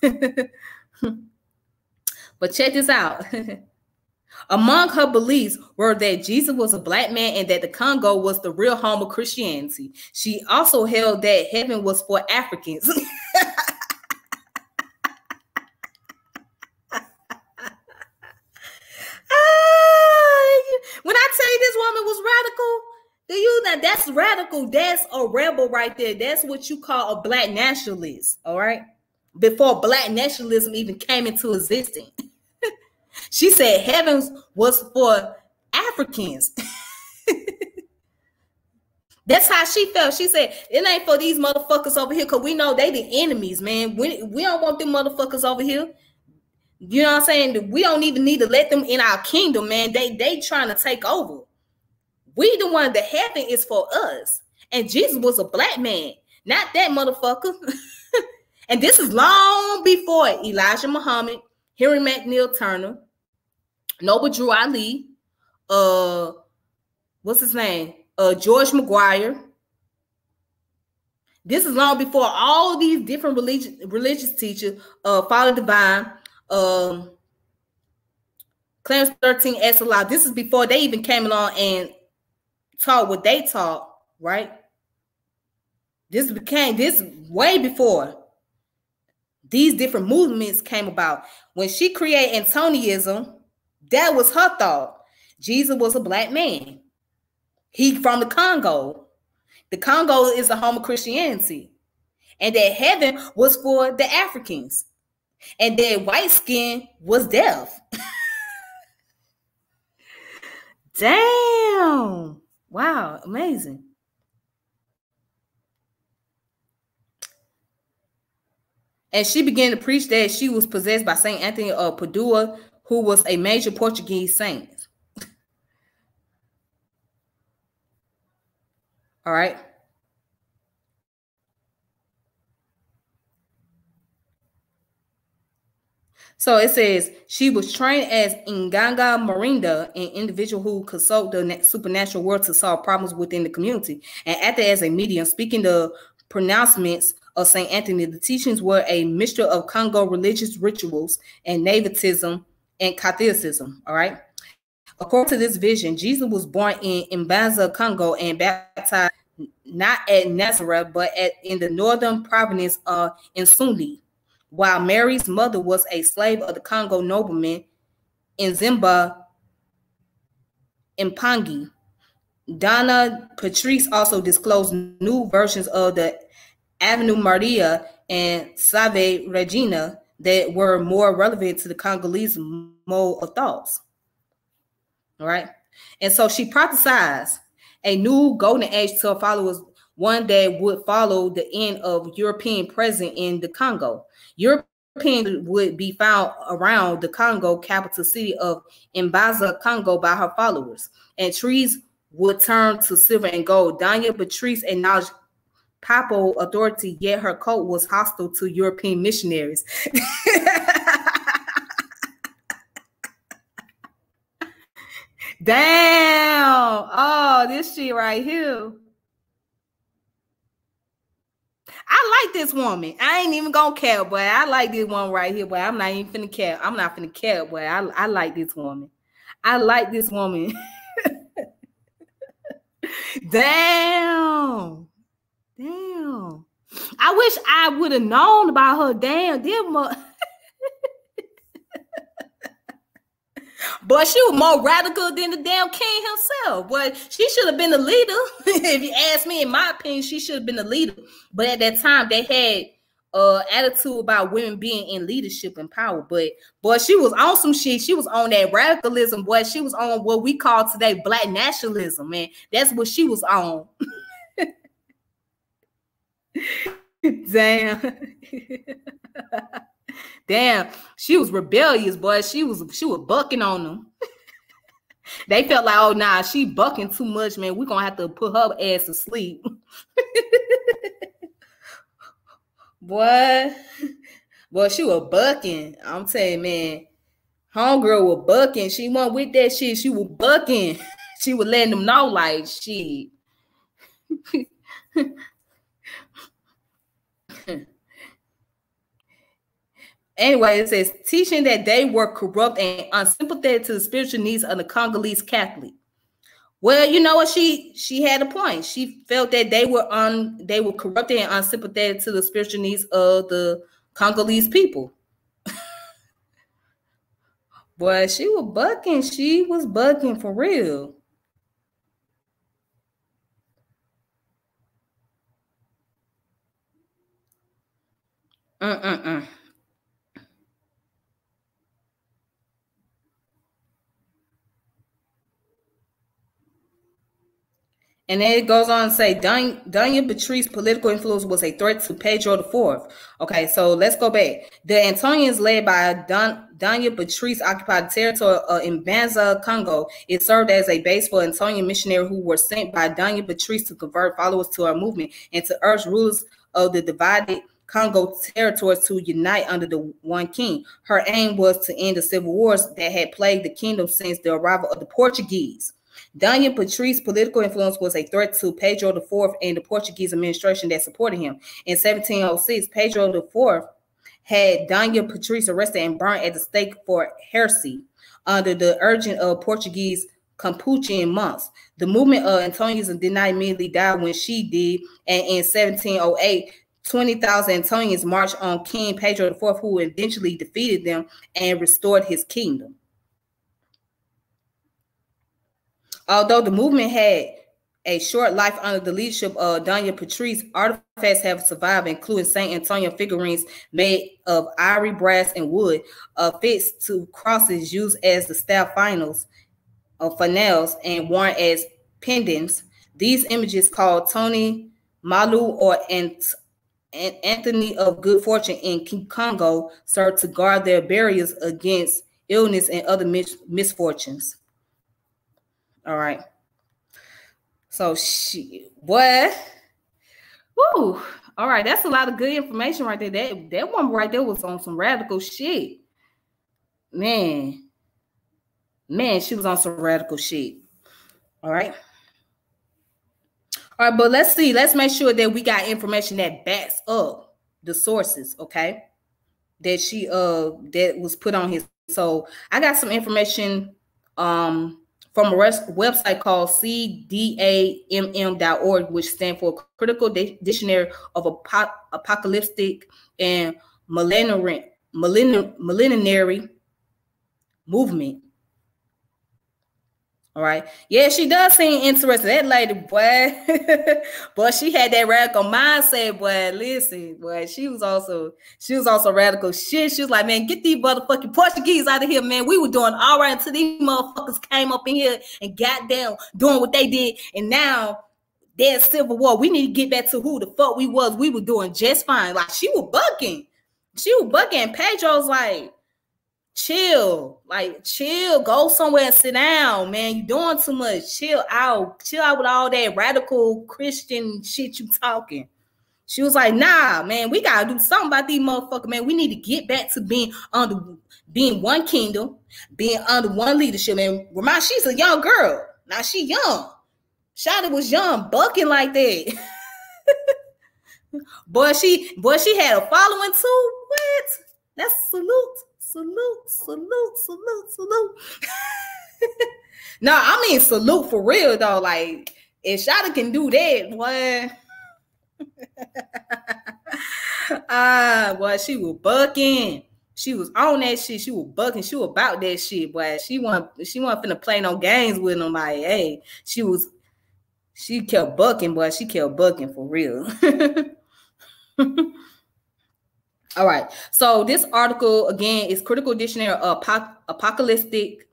but check this out. [LAUGHS] Among her beliefs were that Jesus was a black man and that the Congo was the real home of Christianity. She also held that heaven was for Africans. [LAUGHS] when I tell you this woman was radical, do you know that's radical? That's a rebel right there. That's what you call a black nationalist. All right. before black nationalism even came into existence. [LAUGHS] she said heavens was for Africans. [LAUGHS] That's how she felt. She said, It ain't for these motherfuckers over here because we know they the enemies, man. We, we don't want them motherfuckers over here. You know what I'm saying? We don't even need to let them in our kingdom, man. They they trying to take over. We the one that heaven is for us. And Jesus was a black man, not that motherfucker. [LAUGHS] and this is long before Elijah Muhammad, Henry McNeal Turner, Noble Drew Ali, uh, what's his name? Uh, George McGuire. This is long before all these different religious religious teachers, uh, Father Divine, um, Clarence 13 S allowed. This is before they even came along and taught what they taught, right? This became this way before these different movements came about. When she created Antonianism, that was her thought. Jesus was a black man. He from the Congo. The Congo is the home of Christianity. And that heaven was for the Africans. And that white skin was death. [LAUGHS] Damn. Wow, amazing. And she began to preach that she was possessed by Saint Anthony of Padua, who was a major Portuguese saint. [LAUGHS] All right. So it says she was trained as Inganga Marinda, an individual who consult the supernatural world to solve problems within the community, and acted as a medium, speaking the pronouncements of Saint Anthony. The teachings were a mixture of Congo religious rituals and nativism and Catholicism. All right. According to this vision, Jesus was born in Mbanza, Congo, and baptized not at Nazareth, but at in the northern province of Nsundi while Mary's mother was a slave of the Congo nobleman in Zimba Pangi. Donna Patrice also disclosed new versions of the Ave Maria and Salve Regina that were more relevant to the Congolese mode of thoughts. All right. And so she prophesied a new golden age to her followers, one that would follow the end of European presence in the Congo. European would be found around the Congo capital city of Mbanza, Congo, by her followers, and trees would turn to silver and gold. Dona Beatriz acknowledged papal authority, yet her cult was hostile to European missionaries. [LAUGHS] Damn. Oh, this shit right here. I like this woman. I ain't even gonna care, but I like this one right here, but I'm not even finna care. I'm not finna care, but I, I like this woman. I like this woman. [LAUGHS] Damn. Damn. I wish I would have known about her. Damn, damn. [LAUGHS] But she was more radical than the damn king himself. But she should have been the leader. [LAUGHS] if you ask me, in my opinion, she should have been the leader. But at that time, they had uh attitude about women being in leadership and power. But but she was on some shit. She was on that radicalism, boy. She was on what we call today black nationalism, man. That's what she was on. [LAUGHS] Damn. Damn, she was rebellious, boy. She was she was bucking on them. they felt like, oh nah, she bucking too much, man. We're gonna have to put her ass to sleep. boy, boy, she was bucking. I'm saying, man, homegirl was bucking. She went with that shit. She was bucking. [LAUGHS] She was letting them know, like, shit. [LAUGHS] Anyway, it says teaching that they were corrupt and unsympathetic to the spiritual needs of the Congolese Catholic. Well, you know what? She she had a point. She felt that they were on they were corrupted and unsympathetic to the spiritual needs of the Congolese people. [LAUGHS] Boy, she was bucking. She was bucking for real. Mm-mm-mm. And then it goes on to say Dona Beatriz's political influence was a threat to Pedro IV. Okay, so let's go back. The Antonians, led by Dona Beatriz, occupied territory in Banza, Congo. It served as a base for Antonian missionaries who were sent by Dona Beatriz to convert followers to her movement and to urge rulers of the divided Congo territories to unite under the one king. Her aim was to end the civil wars that had plagued the kingdom since the arrival of the Portuguese. Dona Beatriz's political influence was a threat to Pedro IV and the Portuguese administration that supported him. In 1706, Pedro IV had Dona Beatriz arrested and burned at the stake for heresy under the urging of Portuguese Capuchin monks. The movement of Antonians did not immediately die when she did, and in 1708, 20,000 Antonians marched on King Pedro IV, who eventually defeated them and restored his kingdom. Although the movement had a short life under the leadership of Dona Beatriz, artifacts have survived, including St. Antonio figurines made of ivory, brass, and wood, affixed to crosses used as the staff finials of fanels and worn as pendants. These images called Toni Malau or Ant- Anthony of Good Fortune in Congo serve to guard their barriers against illness and other mis- misfortunes. All right. So she what? Woo. All right, that's a lot of good information right there. That that one right there was on some radical shit. Man. Man, she was on some radical shit. All right. All right, but let's see. Let's make sure that we got information that backs up the sources, okay? That she uh that was put on his. So I got some information um from a website called cdamm.org, which stands for Critical Dictionary of Apocalyptic and Millenary Movement. All right. Yeah, she does seem interested. That lady, boy. [LAUGHS] but she had that radical mindset, boy. Listen, boy, she was also she was also radical shit. She was like, man, get these motherfucking Portuguese out of here, man. We were doing all right until these motherfuckers came up in here and got down doing what they did. And now there's civil war. We need to get back to who the fuck we was. We were doing just fine. Like she was bucking. She was bucking. Pedro's like, chill, like chill, go somewhere and sit down, man. You doing too much. Chill out, chill out with all that radical Christian shit you talking. She was like, nah, man, we gotta do something about these motherfuckers, man. We need to get back to being under being one kingdom, being under one leadership. And remind she's a young girl. Now she young. Shada was young, bucking like that. [LAUGHS] boy, she boy, she had a following too. What? That's salute salute, salute, salute, salute. [LAUGHS] no, I mean salute for real though. Like if Shada can do that, what? [LAUGHS] ah, uh, boy, she was bucking. She was on that shit. She was bucking. She was about that shit, boy. She want she wasn't finna play no games with them. Like, hey, she was she kept bucking, boy. She kept bucking for real. [LAUGHS] All right. So this article again is critical dictionary of apocalyptic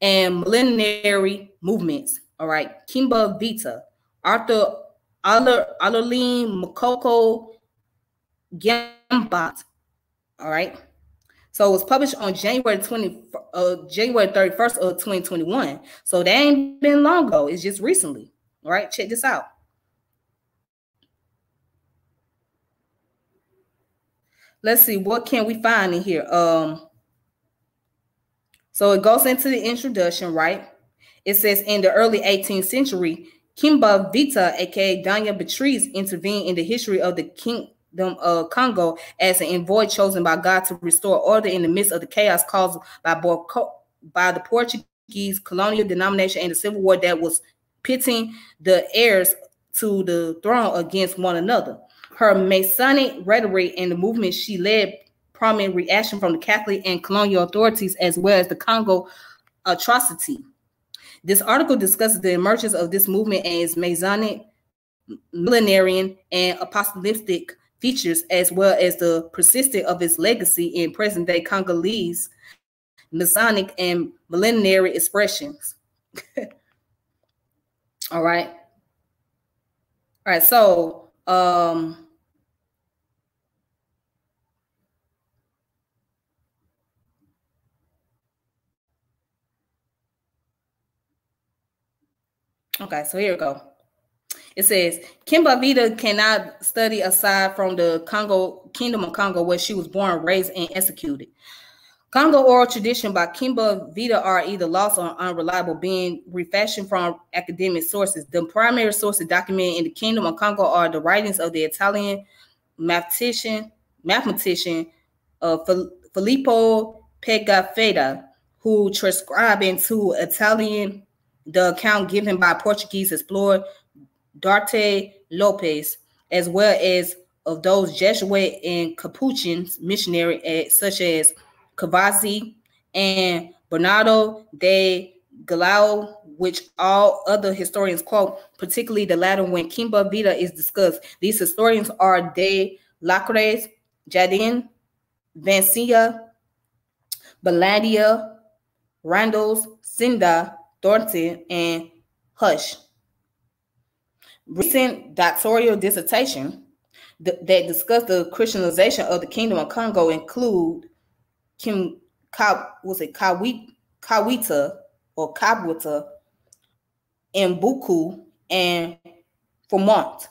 and millenary movements. All right. Kimba Vita, Arthur Alaline Makoko Gambat. All right. So it was published on January 20, uh, January 31st of 2021. So that ain't been long ago. It's just recently. All right. Check this out. Let's see what can we find in here? Um so it goes into the introduction right? It says in the early 18th century kimba vita aka danya Beatrice, intervened in the history of the kingdom of congo as an envoy chosen by god to restore order in the midst of the chaos caused by, by the portuguese colonial denomination and the civil war that was pitting the heirs to the throne against one another her messianic rhetoric and the movement she led prominent reaction from the Catholic and colonial authorities, as well as the Congo atrocity. This article discusses the emergence of this movement and its messianic, millenarian, and apostolic features as well as the persistence of its legacy in present-day Congolese messianic and millenary expressions. [LAUGHS] All right. All right, so um Okay, so here we go. It says Kimba Vita cannot study aside from the Congo Kingdom of Congo, where she was born, raised, and executed. Congo oral tradition by Kimba Vita are either lost or unreliable, being refashioned from academic sources. The primary sources documented in the Kingdom of Congo are the writings of the Italian mathematician, mathematician uh, Filippo Pigafetta, who transcribed into Italian the account given by Portuguese explorer Darte Lopes, as well as of those Jesuit and Capuchin missionary eh, such as Cavazzi and Bernardo de Gallo, which all other historians quote, particularly the latter when Kimba Vita is discussed. These historians are De Lacres, Jadin, Vansina, Balandier, Randles, Cinda, Thornton, and Hush. Recent doctoral dissertation th that discussed the Christianization of the Kingdom of Congo include Kim Ka, was it Kawita, Kawita or Kabwita in Buku and Vermont.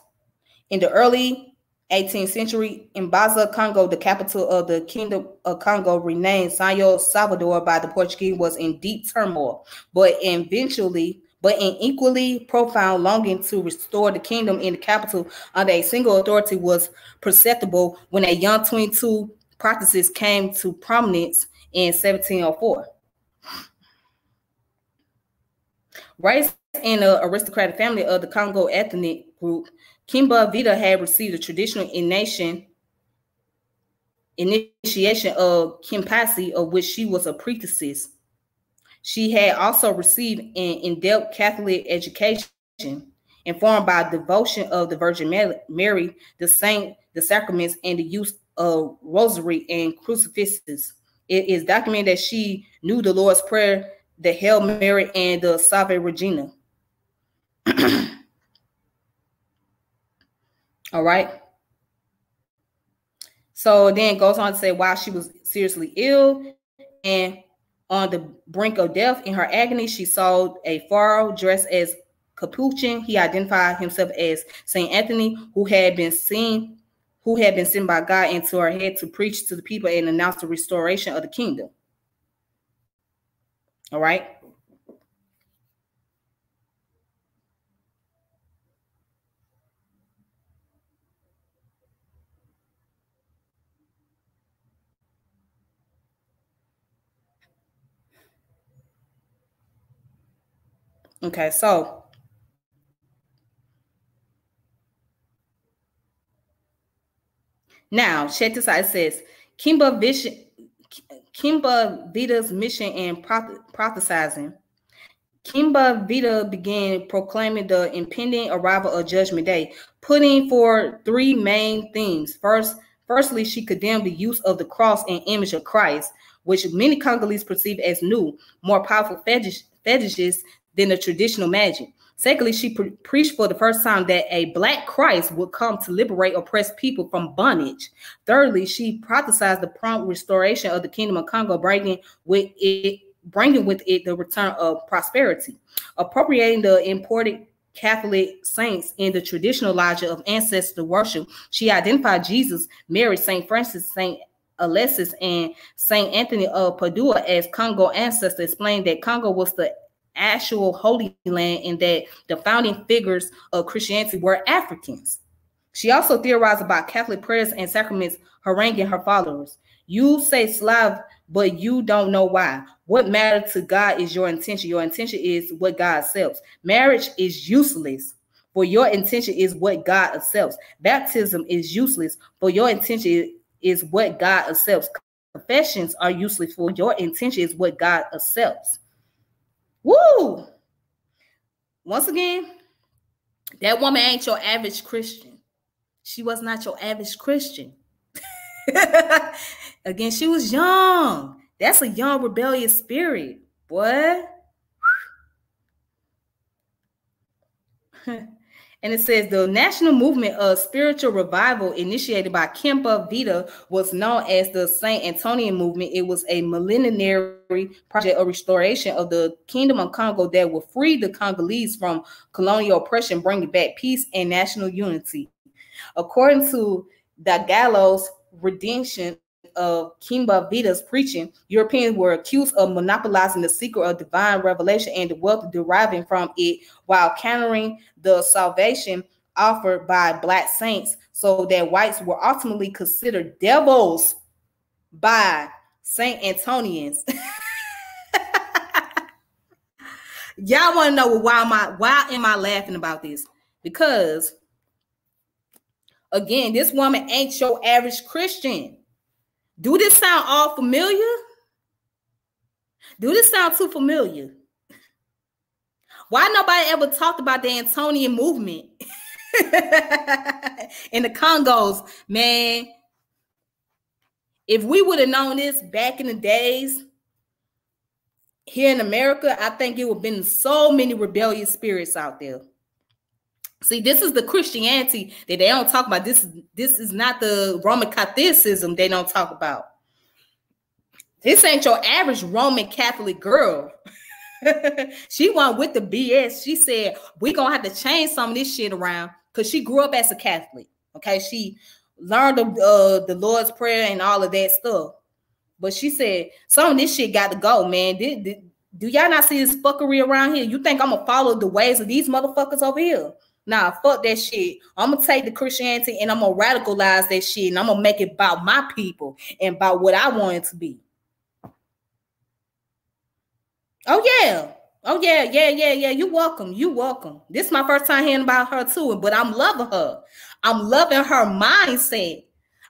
In the early 18th century, in Baza, Congo, the capital of the Kingdom of Congo, renamed Sao Salvador by the Portuguese, was in deep turmoil, but eventually, but in equally profound longing to restore the kingdom in the capital under a single authority was perceptible when a young 22 practices came to prominence in 1704. Raised in an aristocratic family of the Congo ethnic group, Kimba Vita had received a traditional initiation initiation of Kimpasi, of which she was a priestess. She had also received an in-depth Catholic education informed by devotion of the Virgin Mary, the saint, the sacraments, and the use of rosary and crucifixes. It is documented that she knew the Lord's Prayer, the Hail Mary, and the Salve Regina. [CLEARS THROAT] All right. So then goes on to say while she was seriously ill and on the brink of death in her agony, she saw a pharaoh dressed as Capuchin. He identified himself as Saint Anthony, who had been seen who had been sent by God into her head to preach to the people and announce the restoration of the kingdom. All right. Okay, so Now, check this out. It says Kimba Vision, Kimba Vita's mission and prophesizing. Kimba Vita began proclaiming the impending arrival of Judgment Day, putting forward three main themes. First, firstly, she condemned the use of the cross and image of Christ, which many Congolese perceive as new, more powerful fetish, fetishes than the traditional magic. Secondly, she pre- preached for the first time that a black Christ would come to liberate oppressed people from bondage. Thirdly, she prophesied the prompt restoration of the kingdom of Congo, bringing with it bringing with it the return of prosperity, appropriating the imported Catholic saints in the traditional logic of ancestor worship. She identified Jesus, Mary, Saint Francis, Saint Alexis, and Saint Anthony of Padua as Congo ancestors, explained that Congo was the actual Holy Land and that the founding figures of Christianity were Africans. She also theorized about Catholic prayers and sacraments haranguing her followers. You say Slav, but you don't know why. What matters to God is your intention. Your intention is what God accepts. Marriage is useless, for your intention is what God accepts. Baptism is useless, for your intention is what God accepts. Confessions are useless, for your intention is what God accepts. Woo! Once again, that woman ain't your average Christian. She was not your average Christian. [LAUGHS] Again, she was young. That's a young rebellious spirit, boy. [LAUGHS] And it says the national movement of spiritual revival initiated by Kimba Vita was known as the St. Antonian movement. It was a millenary project of restoration of the Kingdom of Congo that would free the Congolese from colonial oppression, bringing back peace and national unity. According to the Gallo's Redemption of Kimba Vita's preaching, Europeans were accused of monopolizing the secret of divine revelation and the wealth deriving from it while countering the salvation offered by black saints, so that whites were ultimately considered devils by Saint Antonians. [LAUGHS] Y'all want to know why am I why am I laughing about this? Because again, this woman ain't your average Christian. Do this sound all familiar? Do this sound too familiar? Why nobody ever talked about the Antonian movement [LAUGHS] in the Congos, man? If we would have known this back in the days here in America, I think it would have been so many rebellious spirits out there. See, this is the Christianity that they don't talk about. This is this is not the Roman Catholicism they don't talk about. This ain't your average Roman Catholic girl. [LAUGHS] she went with the BS. She said, we gonna have to change some of this shit around because she grew up as a Catholic. Okay, she learned the, uh, the Lord's Prayer and all of that stuff. But she said, some of this shit got to go, man. Did, did, do y'all not see this fuckery around here? You think I'm gonna follow the ways of these motherfuckers over here? Nah, fuck that shit. I'm gonna take the Christianity and I'm gonna radicalize that shit and I'm gonna make it about my people and about what I want it to be. Oh yeah. Oh yeah, yeah, yeah, yeah. You welcome. You welcome. This is my first time hearing about her too, but I'm loving her. I'm loving her mindset.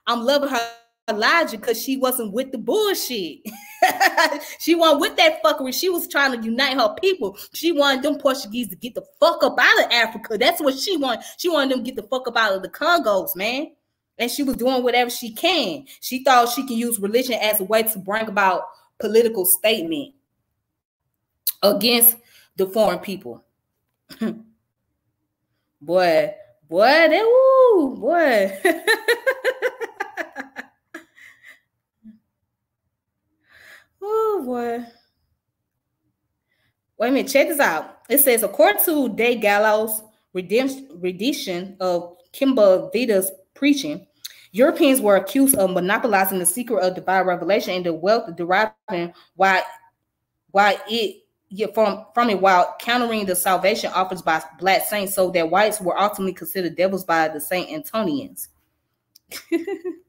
I'm loving her Elijah because she wasn't with the bullshit. [LAUGHS] [LAUGHS] she wasn't with that fuckery. She was trying to unite her people. She wanted them Portuguese to get the fuck up out of Africa. That's what she wanted. She wanted them to get the fuck up out of the Congos, man. And she was doing whatever she can. She thought she can use religion as a way to bring about political statement against the foreign people. [LAUGHS] boy, boy, they woo, boy. [LAUGHS] oh boy. Wait a minute, check this out. It says, according to De Gallo's redemption of Kimba Vita's preaching, Europeans were accused of monopolizing the secret of divine revelation and the wealth deriving why why it yeah, from from it while countering the salvation offers by black saints, so that whites were ultimately considered devils by the Saint Antonians. [LAUGHS]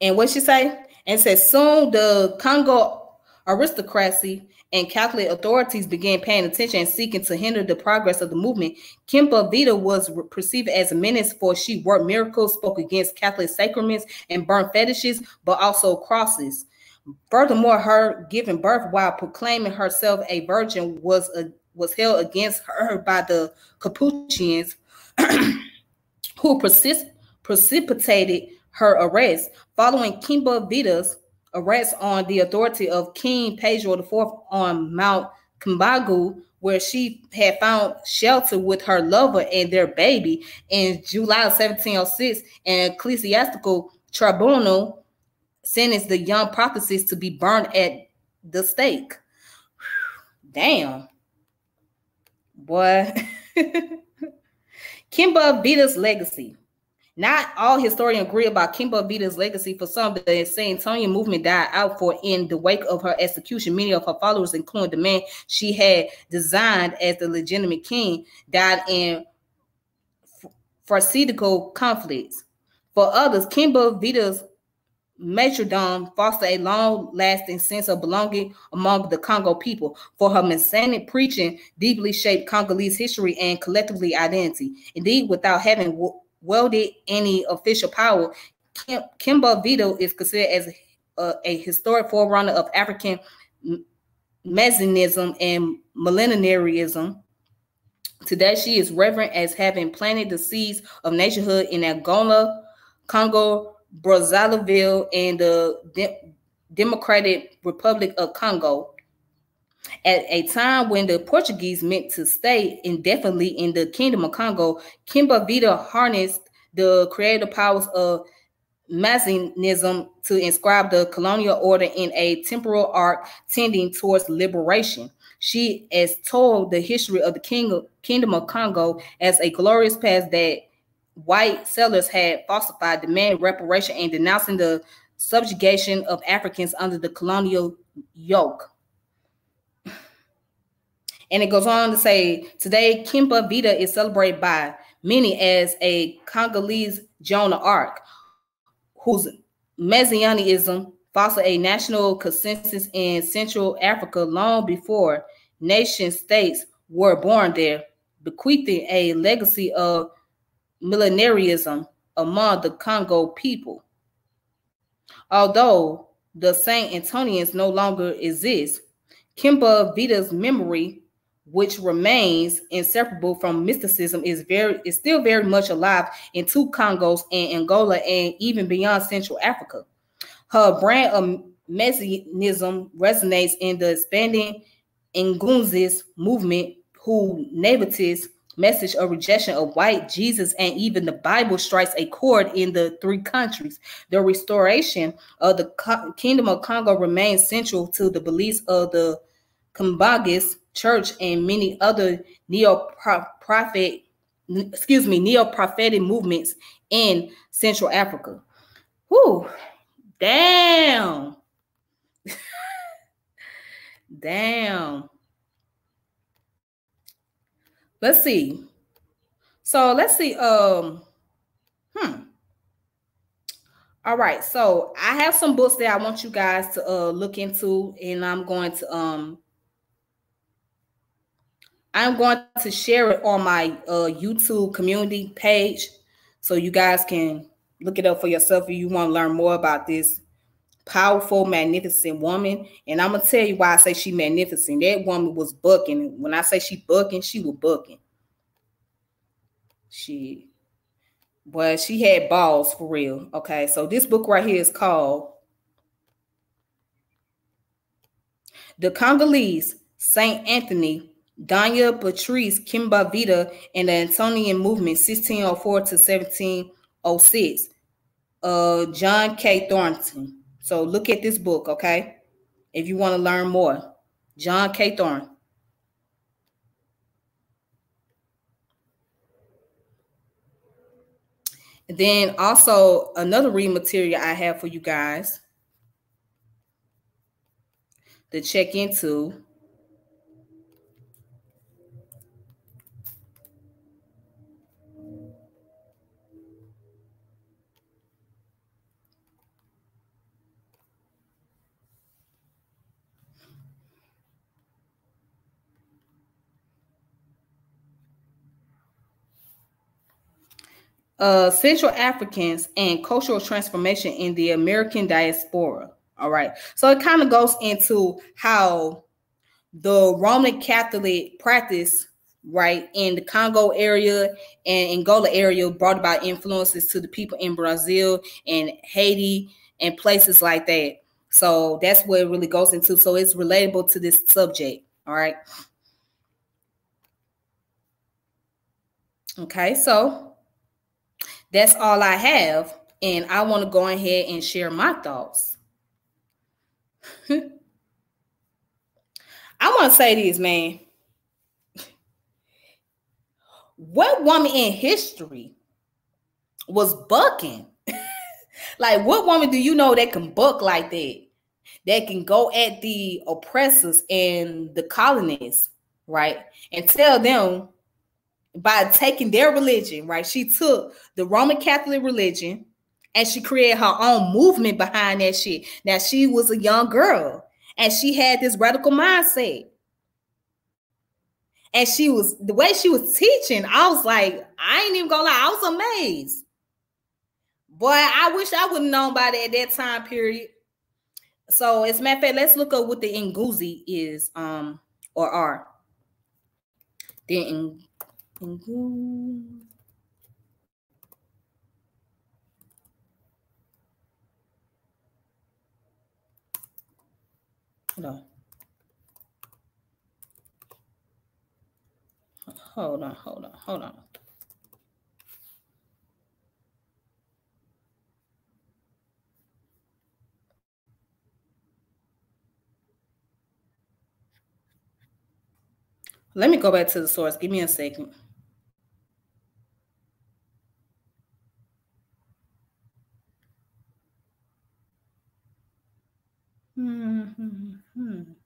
and what she say? And says soon the Congo aristocracy and Catholic authorities began paying attention and seeking to hinder the progress of the movement. Kimba Vita was perceived as a menace for she worked miracles, spoke against Catholic sacraments, and burned fetishes, but also crosses. Furthermore, her giving birth while proclaiming herself a virgin was a, was held against her by the Capuchins, [CLEARS THROAT] who persist, precipitated her arrest. Following Kimba Vita's arrest on the authority of King Pedro IV on Mount Kimbagu, where she had found shelter with her lover and their baby in July of 1706, an ecclesiastical tribunal sentenced the young prophetess to be burned at the stake. [SIGHS] Damn. Boy. [LAUGHS] Kimba Vita's legacy. Not all historians agree about Kimba Vita's legacy. For some, the St. Antonian movement died out for in the wake of her execution. Many of her followers, including the man she had designed as the legitimate king, died in farcical conflicts. For others, Kimba Vita's martyrdom foster a long-lasting sense of belonging among the Congo people. For her messianic preaching deeply shaped Congolese history and collectively identity. Indeed, without having wielded any official power, Kim, Kimba Vito is considered as a, a historic forerunner of African messianism and millenarianism. Today, she is reverent as having planted the seeds of nationhood in Angola, Congo, Brazzaville, and the De- Democratic Republic of Congo. At a time when the Portuguese meant to stay indefinitely in the Kingdom of Congo, Kimba Vita harnessed the creative powers of messianism to inscribe the colonial order in a temporal arc tending towards liberation. She has told the history of the king, Kingdom of Congo as a glorious past that white settlers had falsified, demanding reparation and denouncing the subjugation of Africans under the colonial yoke. And it goes on to say, today Kimba Vita is celebrated by many as a Congolese Joan of Arc, whose messianism fostered a national consensus in Central Africa long before nation states were born there, bequeathing a legacy of millenarism among the Congo people. Although the Saint Antonians no longer exist, Kimba Vita's memory, which remains inseparable from mysticism, is very is still very much alive in two Congos and Angola and even beyond Central Africa. Her brand of messianism resonates in the expanding Ngunzist movement, who nativists message of rejection of white Jesus and even the Bible strikes a chord in the three countries. The restoration of the Co- Kingdom of Congo remains central to the beliefs of the Kimbanguist Church and many other neo-prophet, excuse me, neo-prophetic movements in Central Africa. Whew, damn. [LAUGHS] damn. Let's see. So let's see. Um, hmm. All right. So I have some books that I want you guys to uh look into, and I'm going to um I'm going to share it on my uh YouTube community page so you guys can look it up for yourself if you want to learn more about this powerful, magnificent woman. And I'm gonna tell you why I say she magnificent. That woman was bucking. When I say she bucking, she was bucking. She, but she had balls for real. Okay, so this book right here is called The Congolese Saint Anthony, Dona Beatriz Kimba Vita, and the Antonian Movement, 1604 to 1706. Uh, John K. Thornton. So look at this book, okay? If you want to learn more. John K. Thorne. Then also another read material I have for you guys to check into uh, Central Africans and cultural transformation in the American diaspora. All right. So it kind of goes into how the Roman Catholic practice, right, in the Congo area and Angola area brought about influences to the people in Brazil and Haiti and places like that. So that's what it really goes into. So it's relatable to this subject. All right. Okay, so that's all I have. And I want to go ahead and share my thoughts. [LAUGHS] I want to say this, man. [LAUGHS] What woman in history was bucking? [LAUGHS] like, what woman do you know that can buck like that? That can go at the oppressors and the colonists, right? And tell them by taking their religion, right? She took the Roman Catholic religion and she created her own movement behind that shit. Now she was a young girl and she had this radical mindset. And she was the way she was teaching, I was like, I ain't even gonna lie, I was amazed. Boy, I wish I would have known about it at that time period. So, as a matter of fact, let's look up what the Nguzi is, um, or are. The Hold on. Hold on, hold on, hold on. Let me go back to the source. Give me a second. Hmm.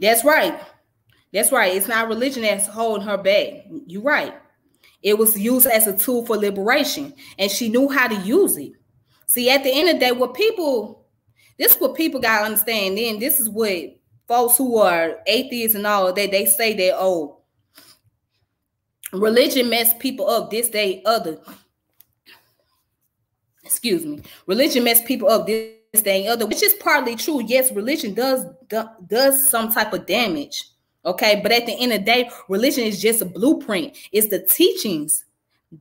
That's right. That's right. It's not religion that's holding her back. You're right. It was used as a tool for liberation, and she knew how to use it. See, at the end of the day, what people, this is what people gotta understand. Then this is what folks who are atheists and all that they say that oh, religion messed people up. This, day, other. Excuse me. Religion messed people up. This thing. Other which is partly true. Yes religion does does some type of damage okay? But at the end of the day religion is just a blueprint. It's the teachings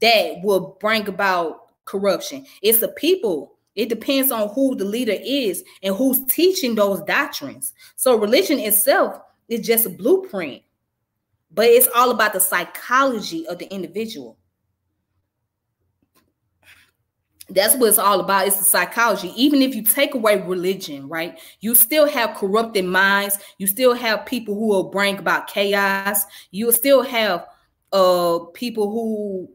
that will bring about corruption. It's the people. It depends on who the leader is and who's teaching those doctrines. So religion itself is just a blueprint but it's all about the psychology of the individual that's what it's all about. It's the psychology. Even if you take away religion, right? You still have corrupted minds. You still have people who will bring about chaos. You still have uh people who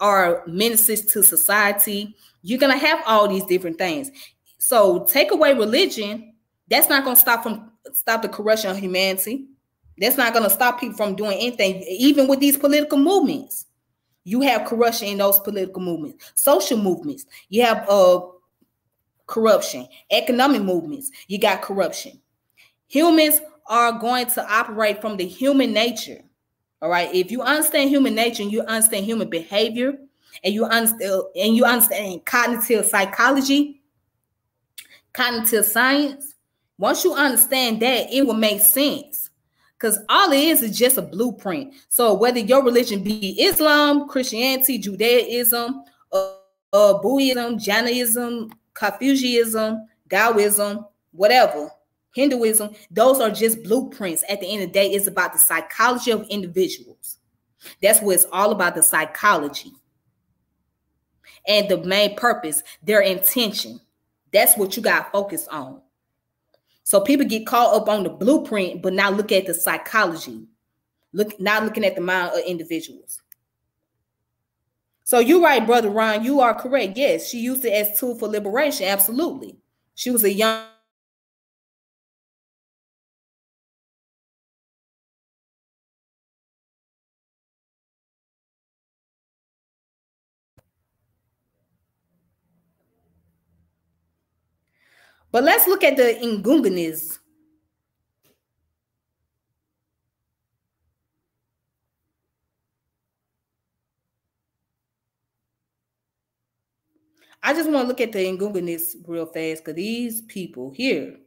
are menaces to society. You're gonna have all these different things. So take away religion. That's not gonna stop from stop the corruption of humanity. That's not gonna stop people from doing anything, even with these political movements. You have corruption in those political movements, social movements. You have uh corruption, economic movements. You got corruption. Humans are going to operate from the human nature. All right. If you understand human nature and you understand human behavior and you understand and you understand cognitive psychology, cognitive science, once you understand that, it will make sense because all it is is just a blueprint. So whether your religion be Islam, Christianity, Judaism, uh, uh, Buddhism, Jainism, Confucianism, Taoism, whatever, Hinduism, those are just blueprints. At the end of the day, it's about the psychology of individuals. That's what it's all about the psychology. And the main purpose, their intention. That's what you got focused on. So people get caught up on the blueprint, but now look at the psychology. Look, not looking at the mind of individuals. So you're right, brother Ron. You are correct. Yes, she used it as tool for liberation. Absolutely. She was a young But let's look at the Ngungunis. I just want to look at the Ngungunis real fast because these people here,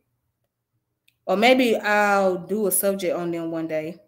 or maybe I'll do a subject on them one day.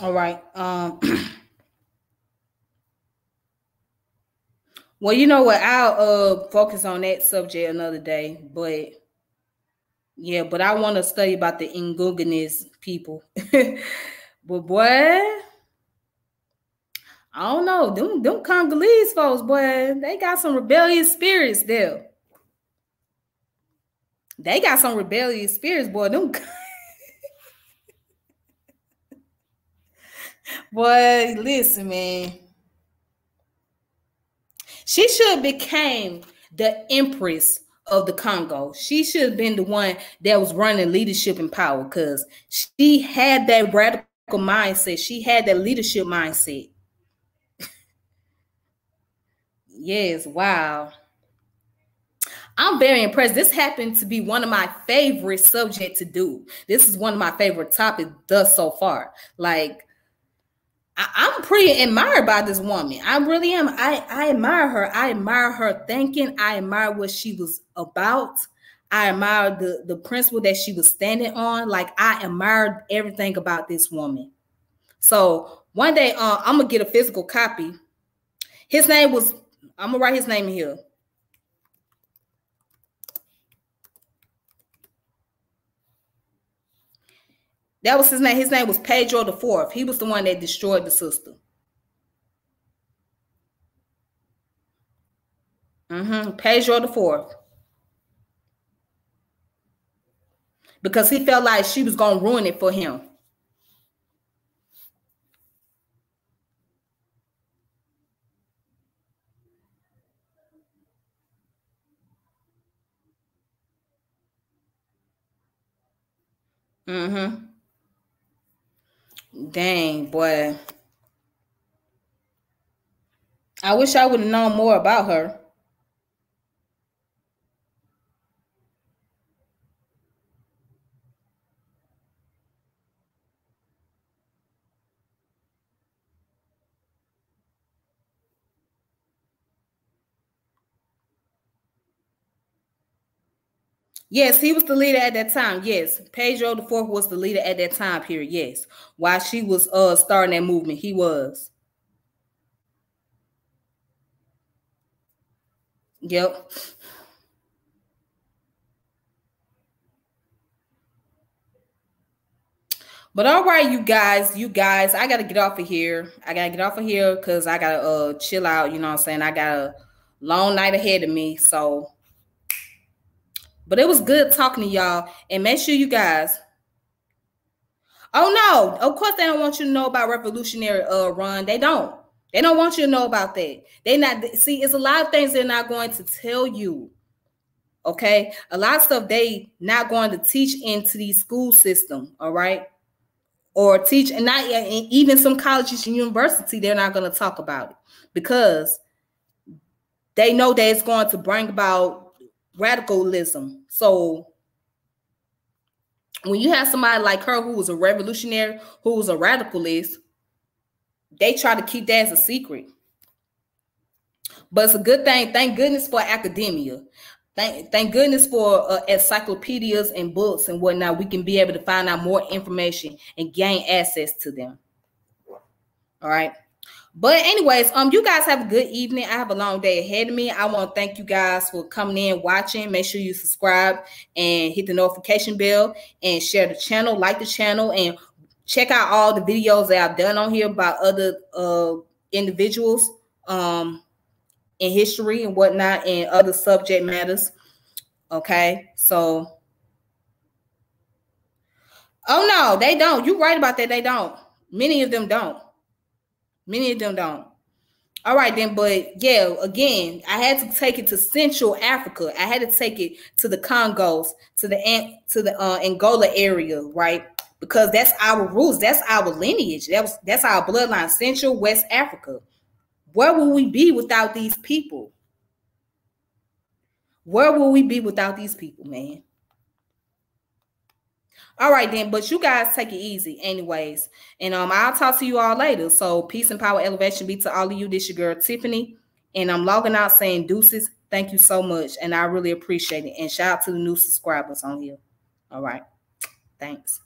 All right. Um [CLEARS THROAT] Well, you know what? I'll uh focus on that subject another day, but yeah, but I want to study about the Inguganese people. [LAUGHS] but boy, I don't know. Them, them Congolese folks, boy, they got some rebellious spirits there. They got some rebellious spirits, boy. Them [LAUGHS] boy, listen, man. She should have became the empress of the Congo. She should have been the one that was running leadership and power because she had that radical mindset. She had that leadership mindset. [LAUGHS] yes, wow. I'm very impressed. This happened to be one of my favorite subject to do. This is one of my favorite topics thus so far. Like I, am pretty admired by this woman. I really am. I, I admire her. I admire her thinking. I admire what she was about. I admire the, the principle that she was standing on. Like I admired everything about this woman. So one day uh, I'm gonna get a physical copy. His name was, I'm gonna write his name here. That was his name. His name was Pedro the Fourth. He was the one that destroyed the system. Mm-hmm. Pedro the Fourth. Because he felt like she was gonna ruin it for him. Mm-hmm. Dang, boy. I wish I would have known more about her. Yes, he was the leader at that time. Yes, Pedro the Fourth was the leader at that time period. Yes, while she was uh starting that movement, he was. Yep. But all right, you guys, you guys, I gotta get off of here. I gotta get off of here because I gotta uh chill out. You know what I'm saying? I got a long night ahead of me, so but it was good talking to y'all. And make sure you guys. Oh no, of course they don't want you to know about revolutionary uh run. They don't. They don't want you to know about that. They not see, it's a lot of things they're not going to tell you. Okay. A lot of stuff they not going to teach into the school system. All right. Or teach and not and even some colleges and university, they're not going to talk about it because they know that it's going to bring about radicalism. So when you have somebody like her who was a revolutionary, who was a radicalist, they try to keep that as a secret. But it's a good thing. Thank goodness for academia. Thank, thank goodness for uh, encyclopedias and books and whatnot. We can be able to find out more information and gain access to them. All right. But anyways, um, you guys have a good evening. I have a long day ahead of me. I want to thank you guys for coming in, watching. Make sure you subscribe and hit the notification bell and share the channel, like the channel, and check out all the videos that I've done on here about other uh individuals um in history and whatnot and other subject matters. Okay, so oh no, they don't. You're right about that. They don't. Many of them don't. Many of them don't. All right, then, but yeah, again, I had to take it to Central Africa. I had to take it to the Congos, to the to the uh, Angola area, right? Because that's our rules, that's our lineage, that was that's our bloodline, Central West Africa. Where will we be without these people? Where will we be without these people, man? All right, then, but you guys take it easy, anyways. And um, I'll talk to you all later. So, peace and power, elevation be to all of you. This your girl Tiffany, and I'm logging out saying deuces. Thank you so much, and I really appreciate it. And shout out to the new subscribers on here. All right, thanks.